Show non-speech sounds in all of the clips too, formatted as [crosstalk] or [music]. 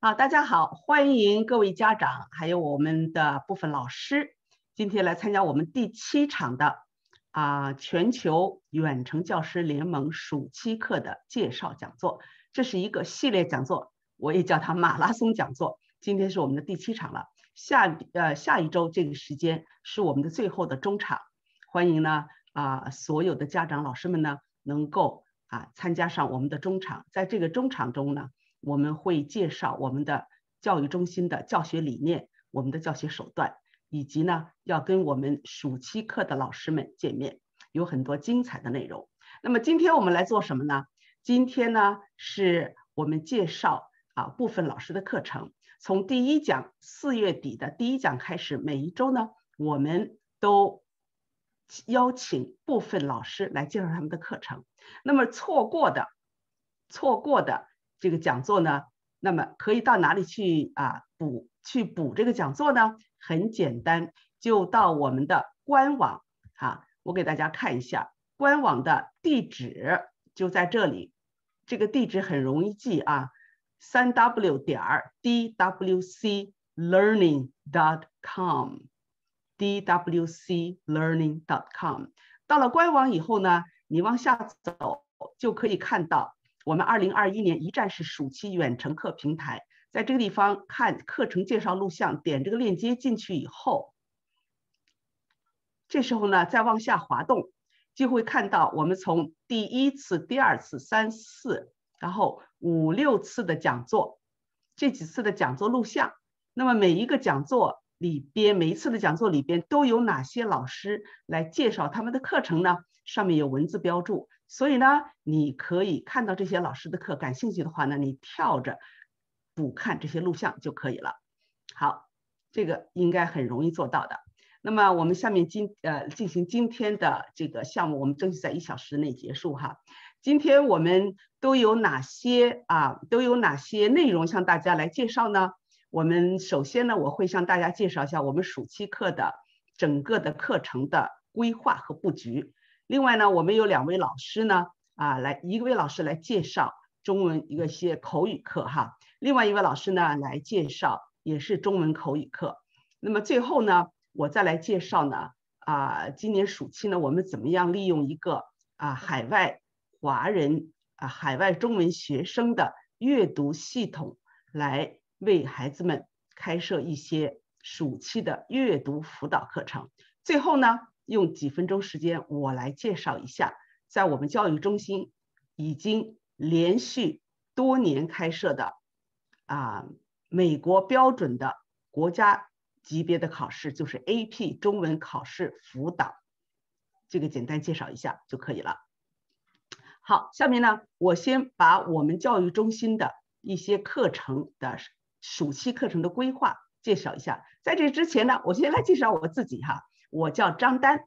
啊，大家好，欢迎各位家长，还有我们的部分老师，今天来参加我们第七场的啊全球远程教师联盟暑期课的介绍讲座。这是一个系列讲座，我也叫它马拉松讲座。今天是我们的第七场了，下呃下一周这个时间是我们的最后的中场，欢迎呢啊所有的家长老师们呢能够啊参加上我们的中场，在这个中场中呢。我们会介绍我们的教育中心的教学理念，我们的教学手段，以及呢要跟我们暑期课的老师们见面，有很多精彩的内容。那么今天我们来做什么呢？今天呢是我们介绍啊部分老师的课程，从第一讲四月底的第一讲开始，每一周呢我们都邀请部分老师来介绍他们的课程。那么错过的，错过的。这个讲座呢，那么可以到哪里去啊补去补这个讲座呢？很简单，就到我们的官网啊，我给大家看一下官网的地址就在这里，这个地址很容易记啊，三 w 点儿 d w c learning dot com，d w c learning dot com。到了官网以后呢，你往下走就可以看到。我们二零二一年一站式暑期远程课平台，在这个地方看课程介绍录像，点这个链接进去以后，这时候呢再往下滑动，就会看到我们从第一次、第二次、三次，然后五六次的讲座，这几次的讲座录像。那么每一个讲座里边，每一次的讲座里边都有哪些老师来介绍他们的课程呢？上面有文字标注。所以呢，你可以看到这些老师的课，感兴趣的话呢，你跳着补看这些录像就可以了。好，这个应该很容易做到的。那么我们下面今呃进行今天的这个项目，我们争取在一小时内结束哈。今天我们都有哪些啊？都有哪些内容向大家来介绍呢？我们首先呢，我会向大家介绍一下我们暑期课的整个的课程的规划和布局。另外呢，我们有两位老师呢，啊，来一位老师来介绍中文一个些口语课哈，另外一位老师呢来介绍也是中文口语课。那么最后呢，我再来介绍呢，啊，今年暑期呢，我们怎么样利用一个啊海外华人啊海外中文学生的阅读系统，来为孩子们开设一些暑期的阅读辅导课程。最后呢。用几分钟时间，我来介绍一下，在我们教育中心已经连续多年开设的啊美国标准的国家级别的考试，就是 AP 中文考试辅导，这个简单介绍一下就可以了。好，下面呢，我先把我们教育中心的一些课程的暑期课程的规划介绍一下。在这之前呢，我先来介绍我自己哈。我叫张丹，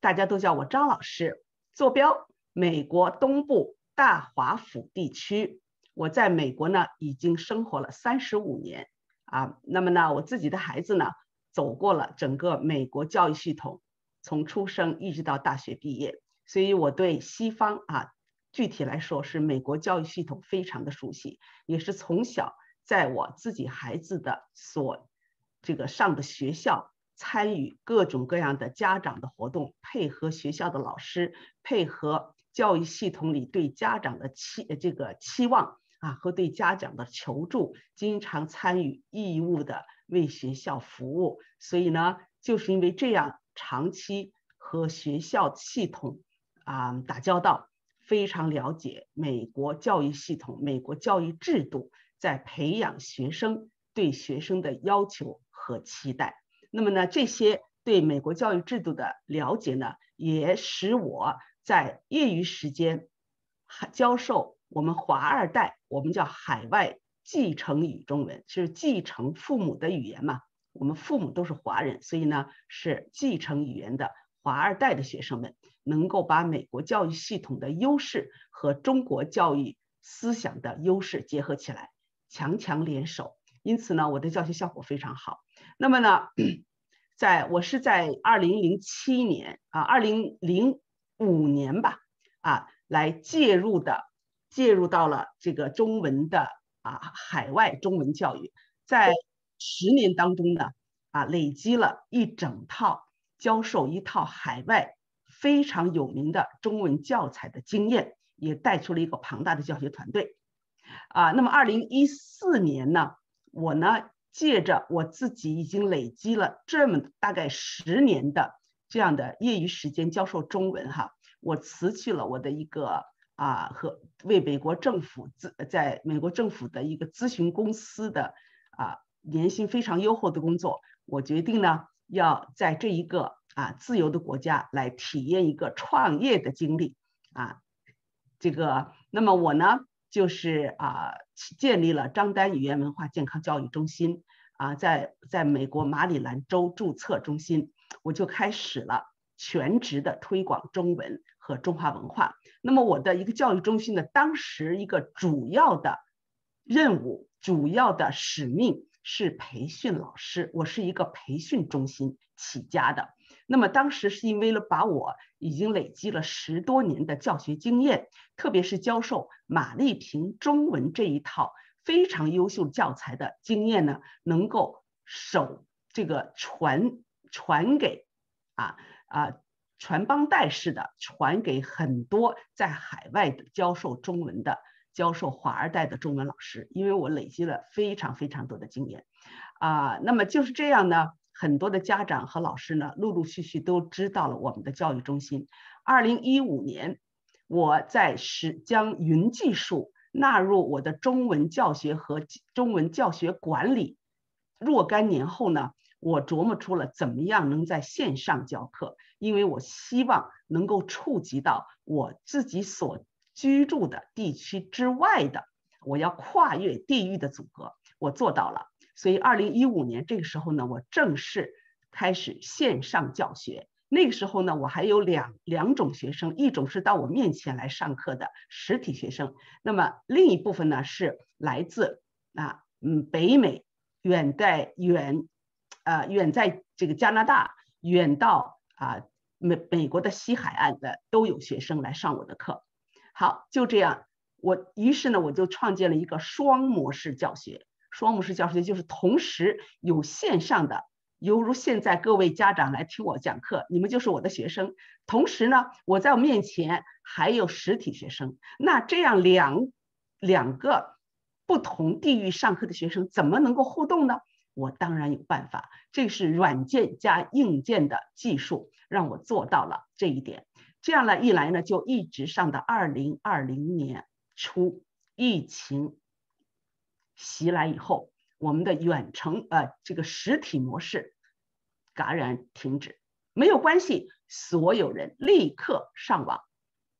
大家都叫我张老师。坐标美国东部大华府地区。我在美国呢已经生活了三十五年啊。那么呢，我自己的孩子呢走过了整个美国教育系统，从出生一直到大学毕业，所以我对西方啊，具体来说是美国教育系统非常的熟悉，也是从小在我自己孩子的所这个上的学校。参与各种各样的家长的活动，配合学校的老师，配合教育系统里对家长的期这个期望啊和对家长的求助，经常参与义务的为学校服务。所以呢，就是因为这样，长期和学校系统啊打交道，非常了解美国教育系统、美国教育制度在培养学生对学生的要求和期待。那么呢，这些对美国教育制度的了解呢，也使我在业余时间还教授我们华二代，我们叫海外继承语中文，就是继承父母的语言嘛。我们父母都是华人，所以呢是继承语言的华二代的学生们，能够把美国教育系统的优势和中国教育思想的优势结合起来，强强联手。因此呢，我的教学效果非常好。那么呢，[clears throat] 在我是在二零零七年啊，二零零五年吧啊，来介入的，介入到了这个中文的啊海外中文教育，在十年当中呢，啊累积了一整套教授一套海外非常有名的中文教材的经验，也带出了一个庞大的教学团队。啊，那么二零一四年呢，我呢借着我自己已经累积了这么大概十年的这样的业余时间教授中文哈，我辞去了我的一个啊和为美国政府咨在美国政府的一个咨询公司的啊年薪非常优厚的工作，我决定呢要在这一个啊自由的国家来体验一个创业的经历啊，这个那么我呢。就是啊，建立了张丹语言文化健康教育中心啊，在在美国马里兰州注册中心，我就开始了全职的推广中文和中华文化。那么我的一个教育中心的当时一个主要的任务、主要的使命是培训老师，我是一个培训中心起家的。那么当时是因为了把我已经累积了十多年的教学经验，特别是教授马丽萍中文这一套非常优秀教材的经验呢，能够手这个传传给啊啊传帮带式的传给很多在海外的教授中文的教授华二代的中文老师，因为我累积了非常非常多的经验啊，那么就是这样呢。很多的家长和老师呢，陆陆续续都知道了我们的教育中心。二零一五年，我在使将云技术纳入我的中文教学和中文教学管理若干年后呢，我琢磨出了怎么样能在线上教课，因为我希望能够触及到我自己所居住的地区之外的，我要跨越地域的阻隔，我做到了。所以，二零一五年这个时候呢，我正式开始线上教学。那个时候呢，我还有两两种学生，一种是到我面前来上课的实体学生，那么另一部分呢是来自啊嗯北美远在远啊远在这个加拿大远到啊美美国的西海岸的都有学生来上我的课。好，就这样，我于是呢我就创建了一个双模式教学。双模式教学就是同时有线上的，犹如现在各位家长来听我讲课，你们就是我的学生。同时呢，我在我面前还有实体学生。那这样两两个不同地域上课的学生怎么能够互动呢？我当然有办法，这是软件加硬件的技术让我做到了这一点。这样呢一来呢，就一直上到二零二零年初，疫情。袭来以后，我们的远程呃这个实体模式戛然停止，没有关系，所有人立刻上网。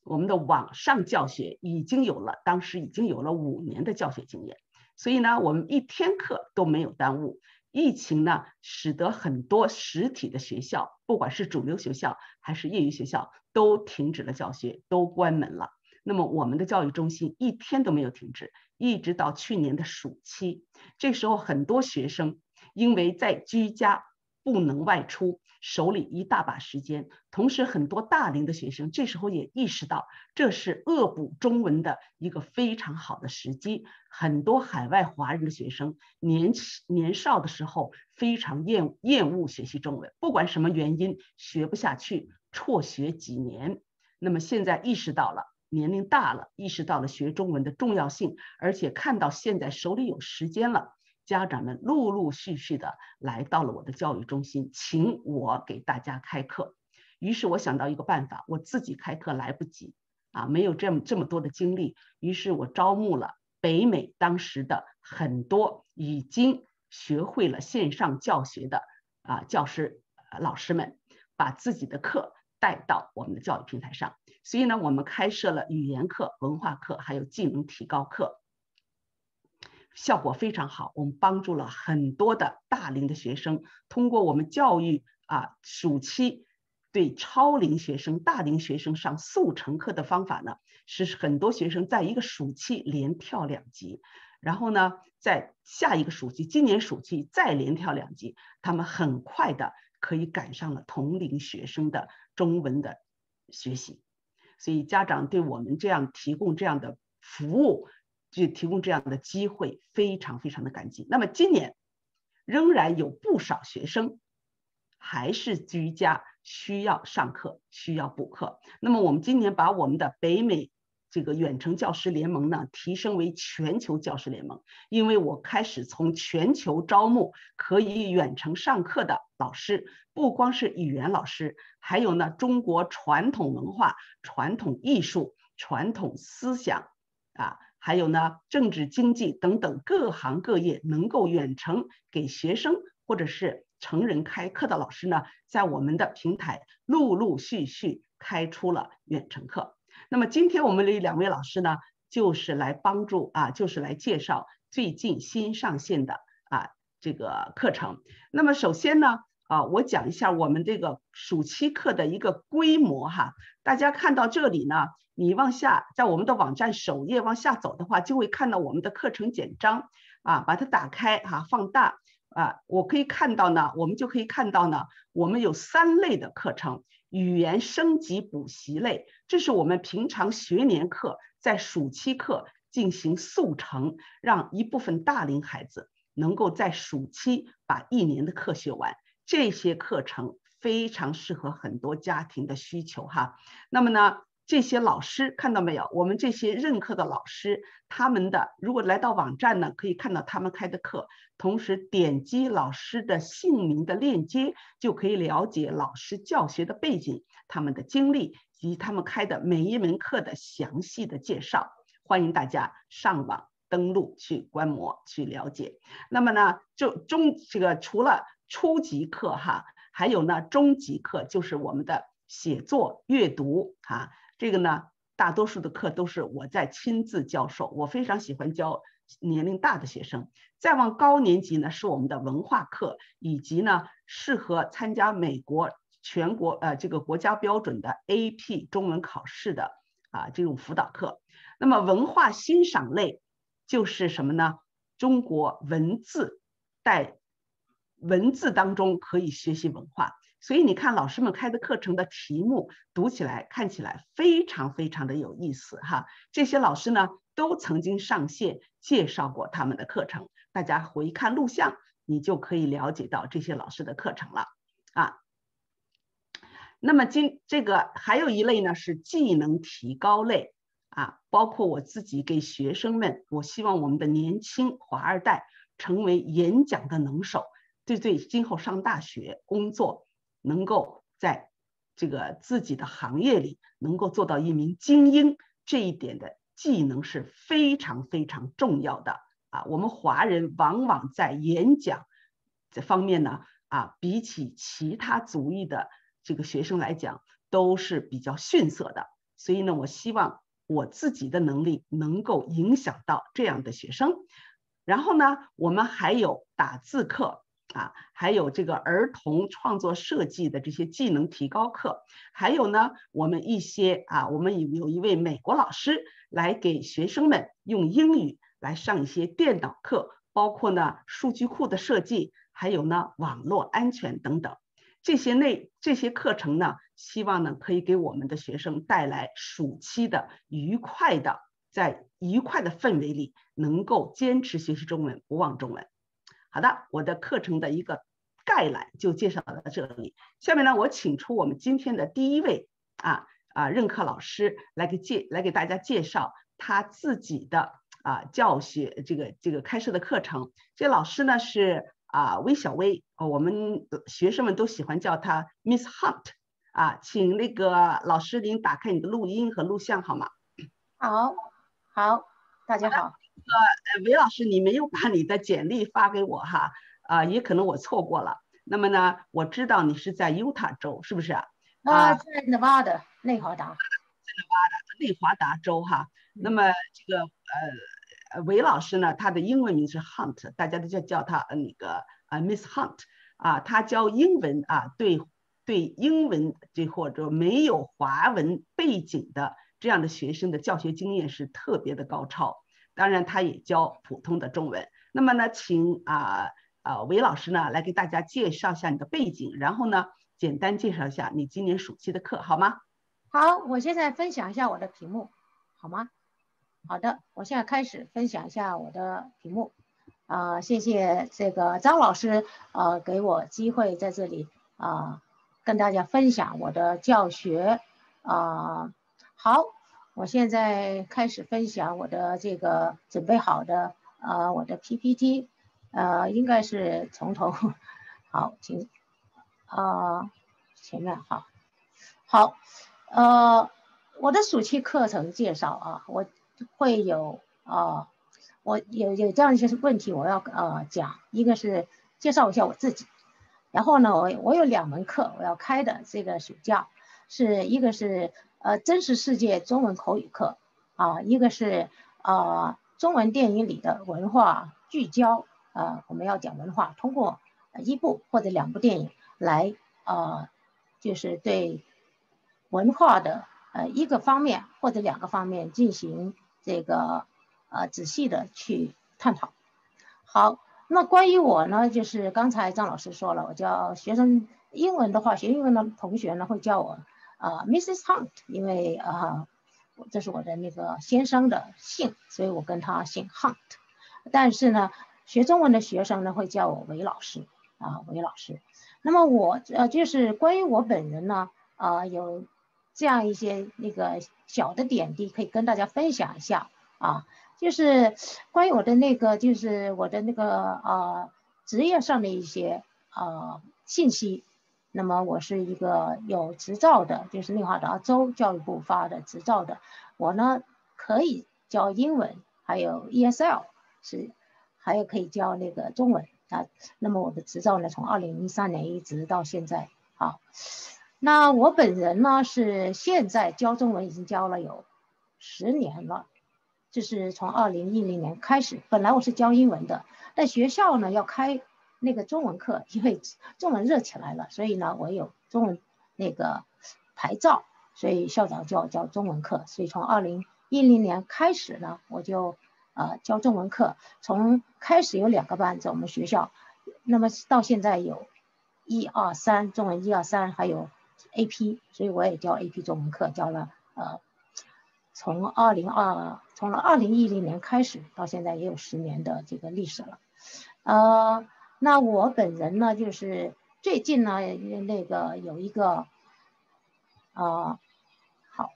我们的网上教学已经有了，当时已经有了五年的教学经验，所以呢，我们一天课都没有耽误。疫情呢，使得很多实体的学校，不管是主流学校还是业余学校，都停止了教学，都关门了。那么我们的教育中心一天都没有停止。一直到去年的暑期，这时候很多学生因为在居家不能外出，手里一大把时间，同时很多大龄的学生这时候也意识到这是恶补中文的一个非常好的时机。很多海外华人的学生年年少的时候非常厌厌恶学习中文，不管什么原因学不下去，辍学几年，那么现在意识到了。年龄大了，意识到了学中文的重要性，而且看到现在手里有时间了，家长们陆陆续续的来到了我的教育中心，请我给大家开课。于是我想到一个办法，我自己开课来不及啊，没有这么这么多的精力，于是我招募了北美当时的很多已经学会了线上教学的啊教师老师们，把自己的课带到我们的教育平台上。所以呢，我们开设了语言课、文化课，还有技能提高课，效果非常好。我们帮助了很多的大龄的学生，通过我们教育啊，暑期对超龄学生、大龄学生上速成课的方法呢，使很多学生在一个暑期连跳两级，然后呢，在下一个暑期，今年暑期再连跳两级，他们很快的可以赶上了同龄学生的中文的学习。所以家长对我们这样提供这样的服务就提供这样的机会，非常非常的感激。那么今年仍然有不少学生还是居家需要上课，需要补课。那么我们今年把我们的北美这个远程教师联盟呢提升为全球教师联盟，因为我开始从全球招募可以远程上课的老师，不光是语言老师，还有呢中国传统文化、传统艺术、传统思想啊。还有呢，政治、经济等等各行各业能够远程给学生或者是成人开课的老师呢，在我们的平台陆陆续续开出了远程课。那么今天我们的两位老师呢，就是来帮助啊，就是来介绍最近新上线的啊这个课程。那么首先呢。啊，我讲一下我们这个暑期课的一个规模哈。大家看到这里呢，你往下在我们的网站首页往下走的话，就会看到我们的课程简章啊，把它打开哈，放大啊，我可以看到呢，我们就可以看到呢，我们有三类的课程，语言升级补习类，这是我们平常学年课在暑期课进行速成，让一部分大龄孩子能够在暑期把一年的课学完。这些课程非常适合很多家庭的需求哈。那么呢，这些老师看到没有？我们这些任课的老师，他们的如果来到网站呢，可以看到他们开的课，同时点击老师的姓名的链接，就可以了解老师教学的背景、他们的经历以及他们开的每一门课的详细的介绍。欢迎大家上网登录去观摩去了解。那么呢，就中这个除了。初级课哈，还有呢，中级课就是我们的写作、阅读哈。这个呢，大多数的课都是我在亲自教授，我非常喜欢教年龄大的学生。再往高年级呢，是我们的文化课，以及呢，适合参加美国全国呃这个国家标准的 AP 中文考试的啊这种辅导课。那么文化欣赏类就是什么呢？中国文字带。文字当中可以学习文化，所以你看老师们开的课程的题目读起来看起来非常非常的有意思哈。这些老师呢都曾经上线介绍过他们的课程，大家回看录像，你就可以了解到这些老师的课程了啊。那么今这个还有一类呢是技能提高类啊，包括我自己给学生们，我希望我们的年轻华二代成为演讲的能手。对对，今后上大学工作，能够在这个自己的行业里能够做到一名精英，这一点的技能是非常非常重要的啊。我们华人往往在演讲这方面呢，啊，比起其他族裔的这个学生来讲，都是比较逊色的。所以呢，我希望我自己的能力能够影响到这样的学生。然后呢，我们还有打字课。啊，还有这个儿童创作设计的这些技能提高课，还有呢，我们一些啊，我们有有一位美国老师来给学生们用英语来上一些电脑课，包括呢数据库的设计，还有呢网络安全等等这些内这些课程呢，希望呢可以给我们的学生带来暑期的愉快的，在愉快的氛围里能够坚持学习中文，不忘中文。好的，我的课程的一个概览就介绍到这里。下面呢，我请出我们今天的第一位啊啊任课老师来给介来给大家介绍他自己的啊教学这个这个开设的课程。这老师呢是啊魏小薇，我们学生们都喜欢叫他 Miss Hunt 啊，请那个老师您打开你的录音和录像好吗？好，好，大家好。呃，韦老师，你没有把你的简历发给我哈？啊，也可能我错过了。那么呢，我知道你是在犹他州，是不是？啊，啊在内华达，内华达。在内华达，内华达州哈。那么这个呃，韦老师呢，他的英文名是 Hunt，大家都叫叫他那个啊 Miss Hunt 啊，他教英文啊，对对英文这或者没有华文背景的这样的学生的教学经验是特别的高超。当然，他也教普通的中文。那么呢，请啊啊韦老师呢来给大家介绍一下你的背景，然后呢，简单介绍一下你今年暑期的课，好吗？好，我现在分享一下我的屏幕，好吗？好的，我现在开始分享一下我的屏幕。啊，谢谢这个张老师，呃，给我机会在这里啊，跟大家分享我的教学。啊，好，我现在开始分享我的这个准备好的呃我的 PPT，呃，应该是从头。好，请啊前面好，好，呃，我的暑期课程介绍啊，我会有啊。我有有这样一些问题，我要呃讲，一个是介绍一下我自己，然后呢，我我有两门课我要开的，这个暑假是一个是呃真实世界中文口语课啊，一个是呃中文电影里的文化聚焦啊，我们要讲文化，通过一部或者两部电影来呃就是对文化的呃一个方面或者两个方面进行这个。呃，仔细的去探讨。好，那关于我呢，就是刚才张老师说了，我叫学生英文的话，学英文的同学呢会叫我啊，Mrs. Hunt，因为啊，这是我的那个先生的姓，所以我跟他姓 Hunt。但是呢，学中文的学生呢会叫我韦老师啊，韦老师。那么我呃，就是关于我本人呢，啊，有这样一些那个小的点滴可以跟大家分享一下啊。就是关于我的那个，就是我的那个呃职业上的一些呃信息。那么我是一个有执照的，就是内华达州教育部发的执照的。我呢可以教英文，还有 ESL 是，还有可以教那个中文啊。那么我的执照呢，从二零一三年一直到现在啊。那我本人呢是现在教中文已经教了有十年了。就是从二零一零年开始，本来我是教英文的，但学校呢要开那个中文课，[laughs] 因为中文热起来了，所以呢我有中文那个牌照，所以校长叫我教中文课。所以从二零一零年开始呢，我就呃教中文课。从开始有两个班在我们学校，那么到现在有一二三中文一二三，还有 AP，所以我也教 AP 中文课，教了呃。从二零二，从二零一零年开始到现在也有十年的这个历史了，呃，那我本人呢，就是最近呢，那个有一个，啊，好，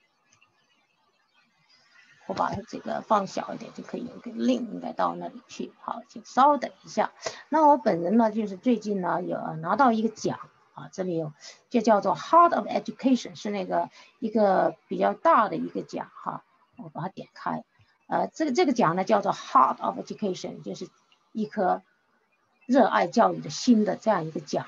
我把这个放小一点就可以，有个 link 应该到那里去，好，请稍等一下。那我本人呢，就是最近呢有拿到一个奖。啊，这里有，就叫做 Heart of Education，是那个一个比较大的一个奖哈。我把它点开，呃，这个这个奖呢叫做 Heart of Education，就是一颗热爱教育的心的这样一个奖。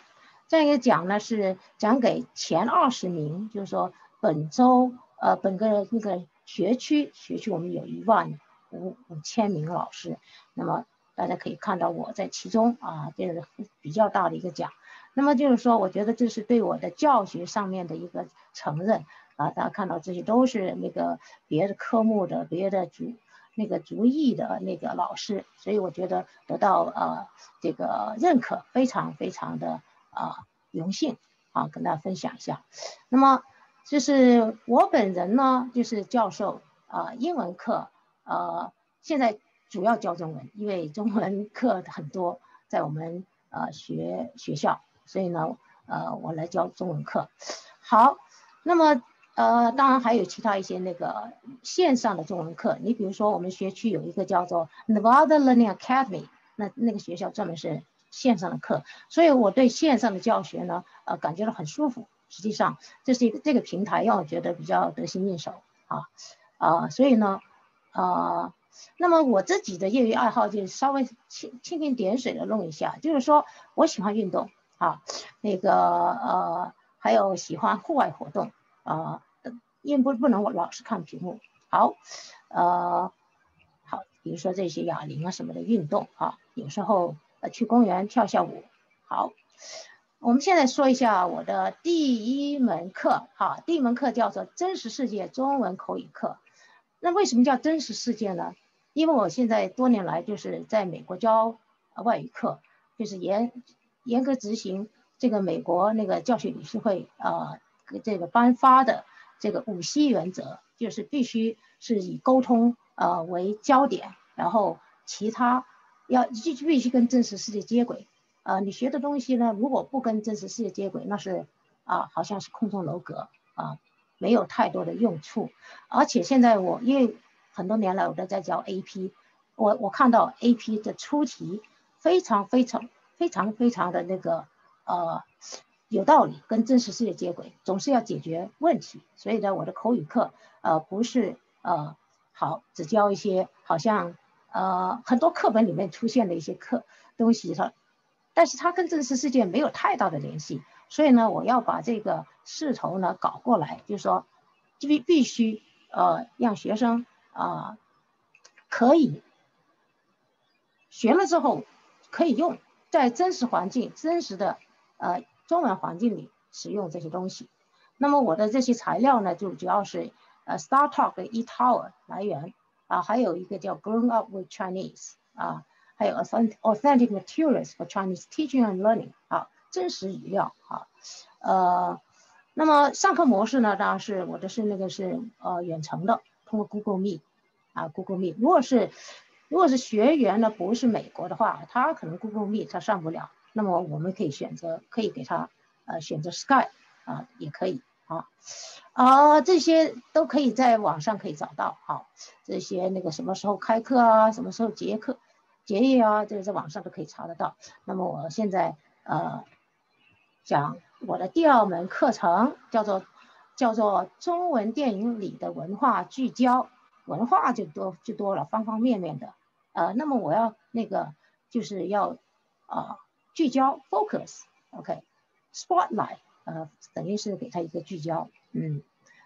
这样一个奖呢是奖给前二十名，就是说本周呃本个那个学区学区我们有一万五五千名老师，那么大家可以看到我在其中啊，这是比较大的一个奖。那么就是说，我觉得这是对我的教学上面的一个承认啊！大家看到这些都是那个别的科目的、别的主那个足艺的那个老师，所以我觉得得到呃这个认可，非常非常的啊荣幸啊，跟大家分享一下。那么就是我本人呢，就是教授啊英文课，呃现在主要教中文，因为中文课很多在我们呃学学校。所以呢，呃，我来教中文课。好，那么呃，当然还有其他一些那个线上的中文课。你比如说，我们学区有一个叫做 Nevada Learning Academy，那那个学校专门是线上的课。所以我对线上的教学呢，呃，感觉到很舒服。实际上，这是一个这个平台让我觉得比较得心应手啊啊，所以呢，啊，那么我自己的业余爱好就稍微蜻蜻蜓点水的弄一下，就是说我喜欢运动。啊，那个呃，还有喜欢户外活动啊，因为不不能我老是看屏幕。好，呃，好，比如说这些哑铃啊什么的运动啊，有时候呃去公园跳下舞。好，我们现在说一下我的第一门课，哈，第一门课叫做真实世界中文口语课。那为什么叫真实世界呢？因为我现在多年来就是在美国教外语课，就是严。严格执行这个美国那个教学理事会啊，这个颁发的这个五 C 原则，就是必须是以沟通呃为焦点，然后其他要必必须跟真实世界接轨。呃，你学的东西呢，如果不跟真实世界接轨，那是啊，好像是空中楼阁啊，没有太多的用处。而且现在我因为很多年来我都在教 AP，我我看到 AP 的出题非常非常非常非常的那个呃有道理，跟真实世界接轨，总是要解决问题。所以呢，我的口语课呃不是呃好只教一些好像呃很多课本里面出现的一些课东西它。但是它跟真实世界没有太大的联系，所以呢，我要把这个势头呢搞过来，就是说，必必须呃让学生啊可以学了之后可以用在真实环境、真实的呃中文环境里使用这些东西。那么我的这些材料呢，就主要是呃 Star Talk 的 e Tower 来源啊，还有一个叫 Grown Up with Chinese 啊。还有 authentic materials for Chinese teaching and learning 啊，真实语料啊，呃，那么上课模式呢，当然是我的是那个是呃远程的，通过 Google Meet 啊 Google Meet。如果是如果是学员呢不是美国的话，他可能 Google Meet 他上不了，那么我们可以选择可以给他呃选择 Sky 啊也可以啊啊这些都可以在网上可以找到好这些那个什么时候开课啊，什么时候结课。结业啊，这个在网上都可以查得到。那么我现在呃讲我的第二门课程叫做叫做中文电影里的文化聚焦，文化就多就多了，方方面面的。呃，那么我要那个就是要啊聚焦 focus，OK，spotlight，呃，等于是给他一个聚焦，嗯。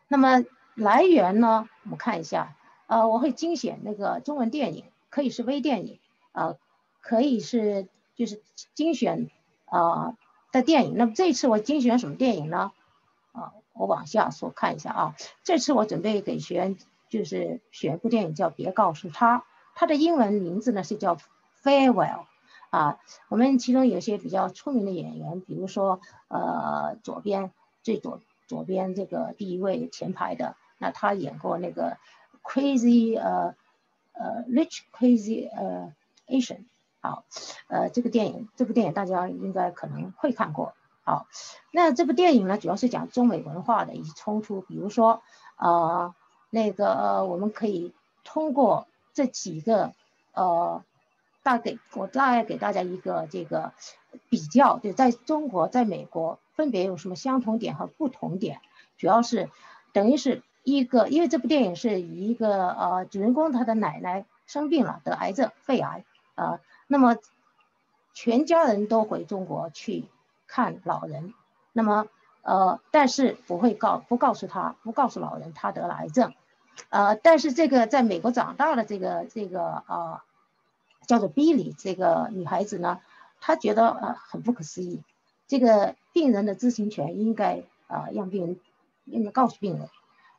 那么来源呢，我们看一下，呃，我会精选那个中文电影，可以是微电影。啊，可以是就是精选啊的电影。那么这次我精选什么电影呢？啊，我往下说看一下啊。这次我准备给学员就是选一部电影叫《别告诉他》，它的英文名字呢是叫《Farewell》啊。我们其中有些比较出名的演员，比如说呃左边最左左边这个第一位前排的，那他演过那个 Crazy 呃呃 Rich Crazy 呃。Asian，好，呃，这个电影，这部电影大家应该可能会看过。好，那这部电影呢，主要是讲中美文化的一些冲突。比如说，呃，那个呃我们可以通过这几个，呃，大概我大概给大家一个这个比较，就在中国，在美国分别有什么相同点和不同点。主要是等于是一个，因为这部电影是一个呃主人公他的奶奶生病了，得癌症，肺癌。呃，那么全家人都回中国去看老人，那么呃，但是不会告不告诉他，不告诉老人他得了癌症，呃，但是这个在美国长大的这个这个啊，叫做 Billy 这个女孩子呢，她觉得呃很不可思议，这个病人的知情权应该啊让病人应该告诉病人，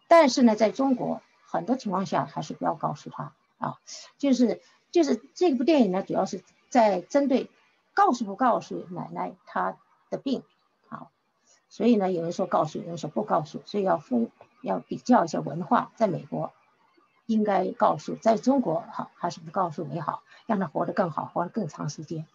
但是呢，在中国很多情况下还是不要告诉他啊，就是。就是这部电影呢，主要是在针对告诉不告诉奶奶她的病，啊，所以呢，有人说告诉，有人说不告诉，所以要分要比较一下文化，在美国应该告诉，在中国好还是不告诉为好，让他活得更好，活得更长时间。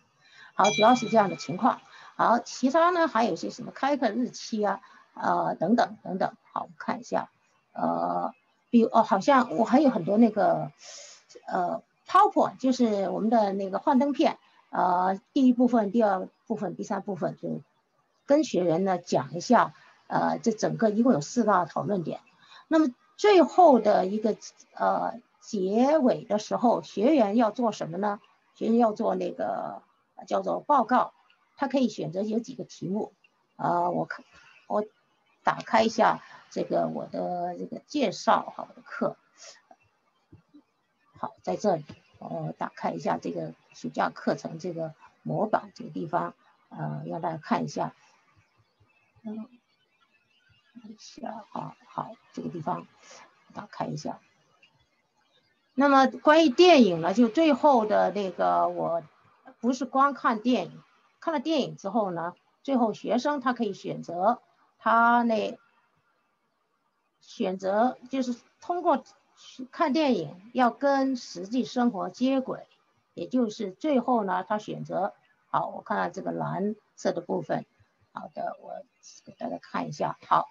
好，主要是这样的情况。好，其他呢还有些什么开课日期啊，呃等等等等。好，我看一下，呃，比如哦，好像我还有很多那个，呃。，Power，就是我们的那个幻灯片，呃，第一部分、第二部分、第三部分就跟学员呢讲一下，呃，这整个一共有四大讨论点。那么最后的一个呃结尾的时候，学员要做什么呢？学员要做那个叫做报告，他可以选择有几个题目，啊，我看我打开一下这个我的这个介绍好的课。好，在这里，我打开一下这个暑假课程这个模板这个地方，呃，让大家看一下，一下啊，好，这个地方打开一下。那么关于电影呢，就最后的那个，我不是光看电影，看了电影之后呢，最后学生他可以选择他那选择就是通过。看电影要跟实际生活接轨，也就是最后呢，他选择好，我看看这个蓝色的部分，好的，我给大家看一下，好，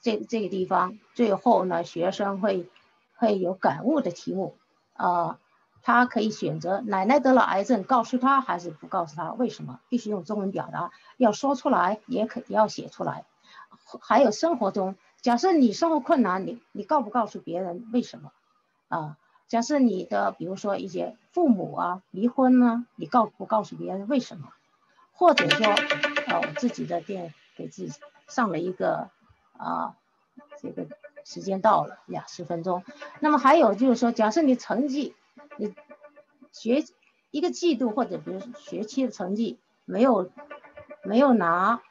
这这个地方最后呢，学生会会有感悟的题目，啊，他可以选择奶奶得了癌症，告诉他还是不告诉他，为什么？必须用中文表达，要说出来，也可也要写出来，还有生活中。假设你生活困难，你你告不告诉别人为什么？啊，假设你的比如说一些父母啊离婚呢，你告不告诉别人为什么？或者说，呃，我自己的店给自己上了一个啊，这个时间到了两十分钟。那么还有就是说，假设你成绩，你学一个季度或者比如学期的成绩没有没有拿。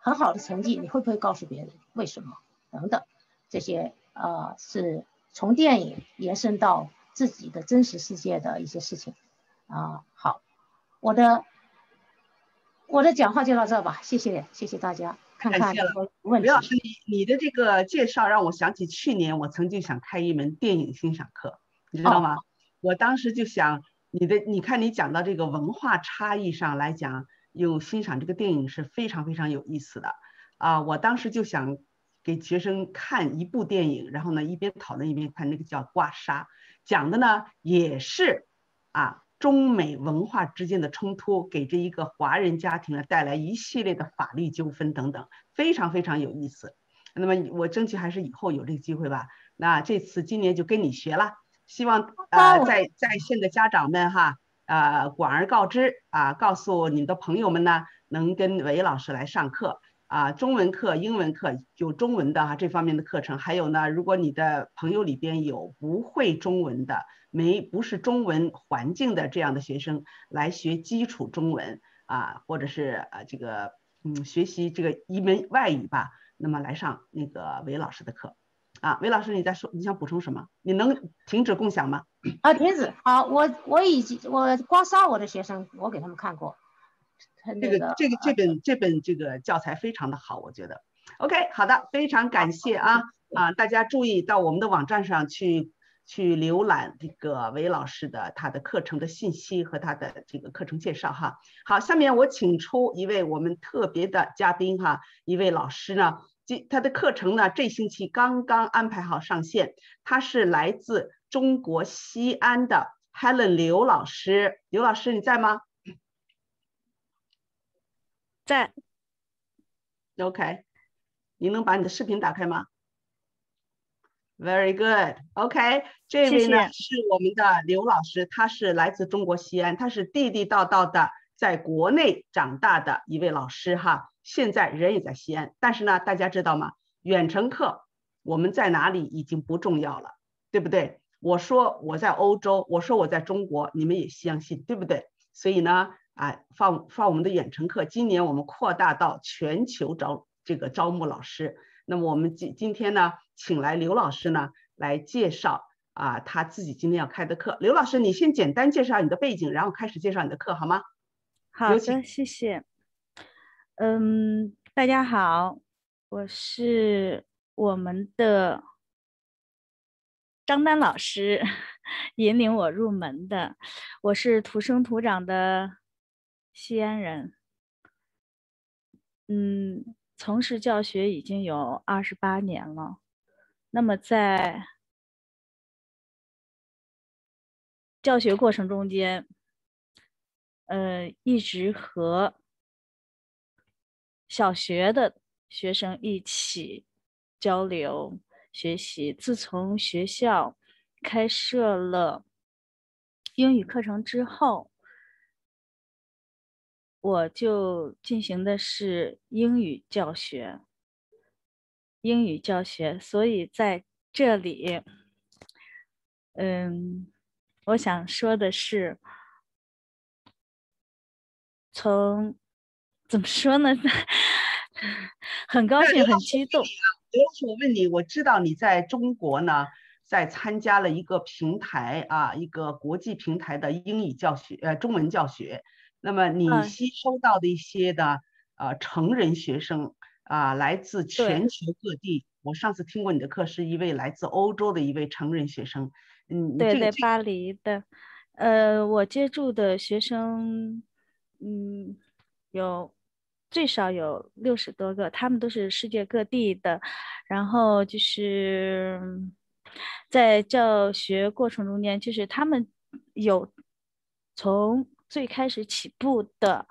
很好的成绩，你会不会告诉别人为什么？等等，这些呃是从电影延伸到自己的真实世界的一些事情啊。好，我的我的讲话就到这吧，谢谢谢谢大家。看看问题。刘老师，你你的这个介绍让我想起去年我曾经想开一门电影欣赏课，你知道吗？我当时就想你的，你看你讲到这个文化差异上来讲。用欣赏这个电影是非常非常有意思的啊！我当时就想给学生看一部电影，然后呢一边讨论一边看，那个叫《刮痧》，讲的呢也是啊中美文化之间的冲突，给这一个华人家庭呢带来一系列的法律纠纷等等，非常非常有意思。那么我争取还是以后有这个机会吧。那这次今年就跟你学了，希望呃在在线的家长们哈。呃，广而告之啊，告诉你的朋友们呢，能跟韦老师来上课啊，中文课、英文课有中文的哈这方面的课程，还有呢，如果你的朋友里边有不会中文的、没不是中文环境的这样的学生来学基础中文啊，或者是啊这个嗯学习这个一门外语吧，那么来上那个韦老师的课。啊，韦老师，你在说，你想补充什么？你能停止共享吗？[coughs] 啊，停止。好，我我已经我刮痧我的学生，我给他们看过。这个这个这本这本这个教材非常的好，我觉得。OK，好的，非常感谢啊啊！大家注意到我们的网站上去去浏览这个韦老师的他的课程的信息和他的这个课程介绍哈。好，下面我请出一位我们特别的嘉宾哈，一位老师呢。这他的课程呢，这星期刚刚安排好上线。他是来自中国西安的 Helen 刘老师，刘老师你在吗？在。OK，你能把你的视频打开吗？Very good。OK，这位呢是我们的刘老师，他是来自中国西安，他是地地道道的在国内长大的一位老师哈。现在人也在西安，但是呢，大家知道吗？远程课我们在哪里已经不重要了，对不对？我说我在欧洲，我说我在中国，你们也相信，对不对？所以呢，啊，放放我们的远程课，今年我们扩大到全球招这个招募老师。那么我们今今天呢，请来刘老师呢来介绍啊他自己今天要开的课。刘老师，你先简单介绍你的背景，然后开始介绍你的课，好吗？好的，谢谢。嗯，大家好，我是我们的张丹老师，引领我入门的。我是土生土长的西安人，嗯，从事教学已经有二十八年了。那么在教学过程中间，呃，一直和小学的学生一起交流学习。自从学校开设了英语课程之后，我就进行的是英语教学。英语教学，所以在这里，嗯，我想说的是，从。怎么说呢？[laughs] 很高兴，很激动。刘老师，我问你，我知道你在中国呢，在参加了一个平台啊，一个国际平台的英语教学，呃，中文教学。那么你吸收到的一些的呃成人学生啊，来自全球各地，我上次听过你的课，是一位来自欧洲的一位成人学生。嗯，对在，巴黎的。呃，我接触的学生，嗯，有最少有六十多个，他们都是世界各地的。然后就是在教学过程中间，就是他们有从最开始起步的，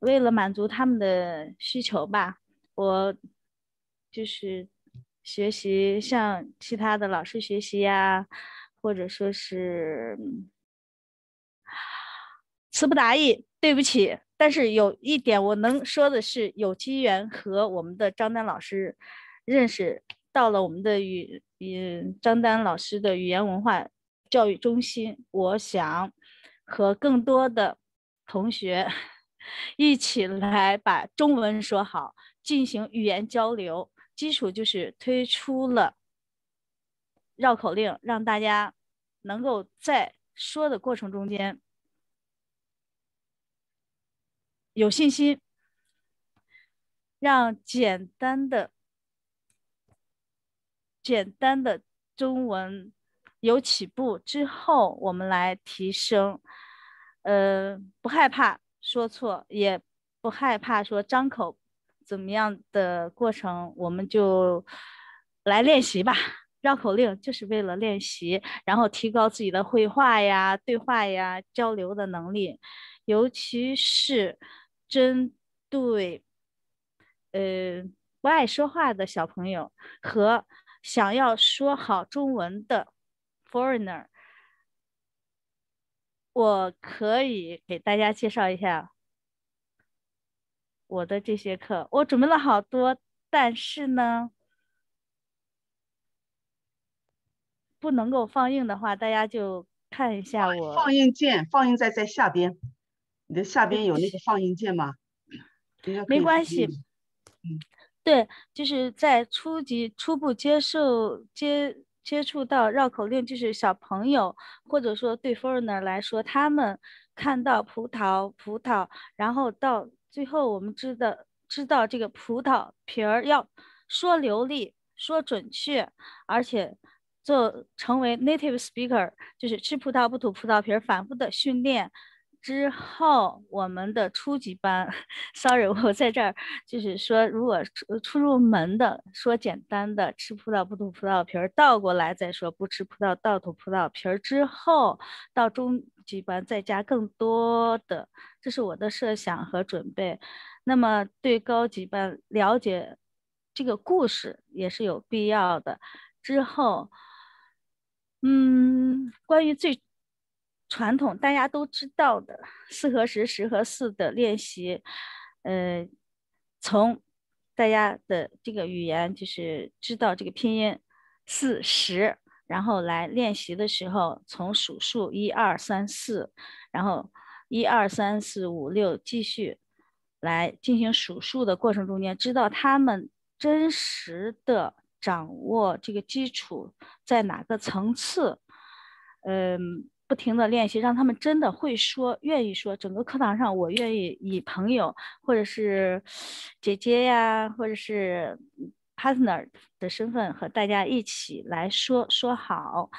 为了满足他们的需求吧，我就是学习向其他的老师学习呀，或者说是。词不达意，对不起。但是有一点我能说的是，有机缘和我们的张丹老师认识到了我们的语，嗯，张丹老师的语言文化教育中心。我想和更多的同学 [laughs] 一起来把中文说好，进行语言交流。基础就是推出了绕口令，让大家能够在说的过程中间。有信心，让简单的、简单的中文有起步之后，我们来提升。呃，不害怕说错，也不害怕说张口怎么样的过程，我们就来练习吧。绕口令就是为了练习，然后提高自己的绘画呀、对话呀、交流的能力，尤其是。针对呃不爱说话的小朋友和想要说好中文的 foreigner，我可以给大家介绍一下我的这些课。我准备了好多，但是呢，不能够放映的话，大家就看一下我放映键，放映在在下边。你的下边有那个放映键吗？没关系。嗯，对，就是在初级、初步接受接接触到绕口令，就是小朋友或者说对 foreigner 来说，他们看到葡萄葡萄，然后到最后我们知道知道这个葡萄皮儿要说流利、说准确，而且做成为 native speaker，就是吃葡萄不吐葡萄皮儿，反复的训练。之后，我们的初级班，[laughs] sorry，我在这儿就是说，如果初初入门的，说简单的，吃葡萄不吐葡萄皮儿，倒过来再说，不吃葡萄倒吐葡萄皮儿。之后到中级班再加更多的，这是我的设想和准备。那么对高级班了解这个故事也是有必要的。之后，嗯，关于最。传统大家都知道的四和十、十和四的练习，呃，从大家的这个语言就是知道这个拼音四十，然后来练习的时候，从数数一二三四，然后一二三四五六继续来进行数数的过程中间，知道他们真实的掌握这个基础在哪个层次，嗯。不停的练习，让他们真的会说，愿意说。整个课堂上，我愿意以朋友或者是姐姐呀，或者是 partner 的身份和大家一起来说说好。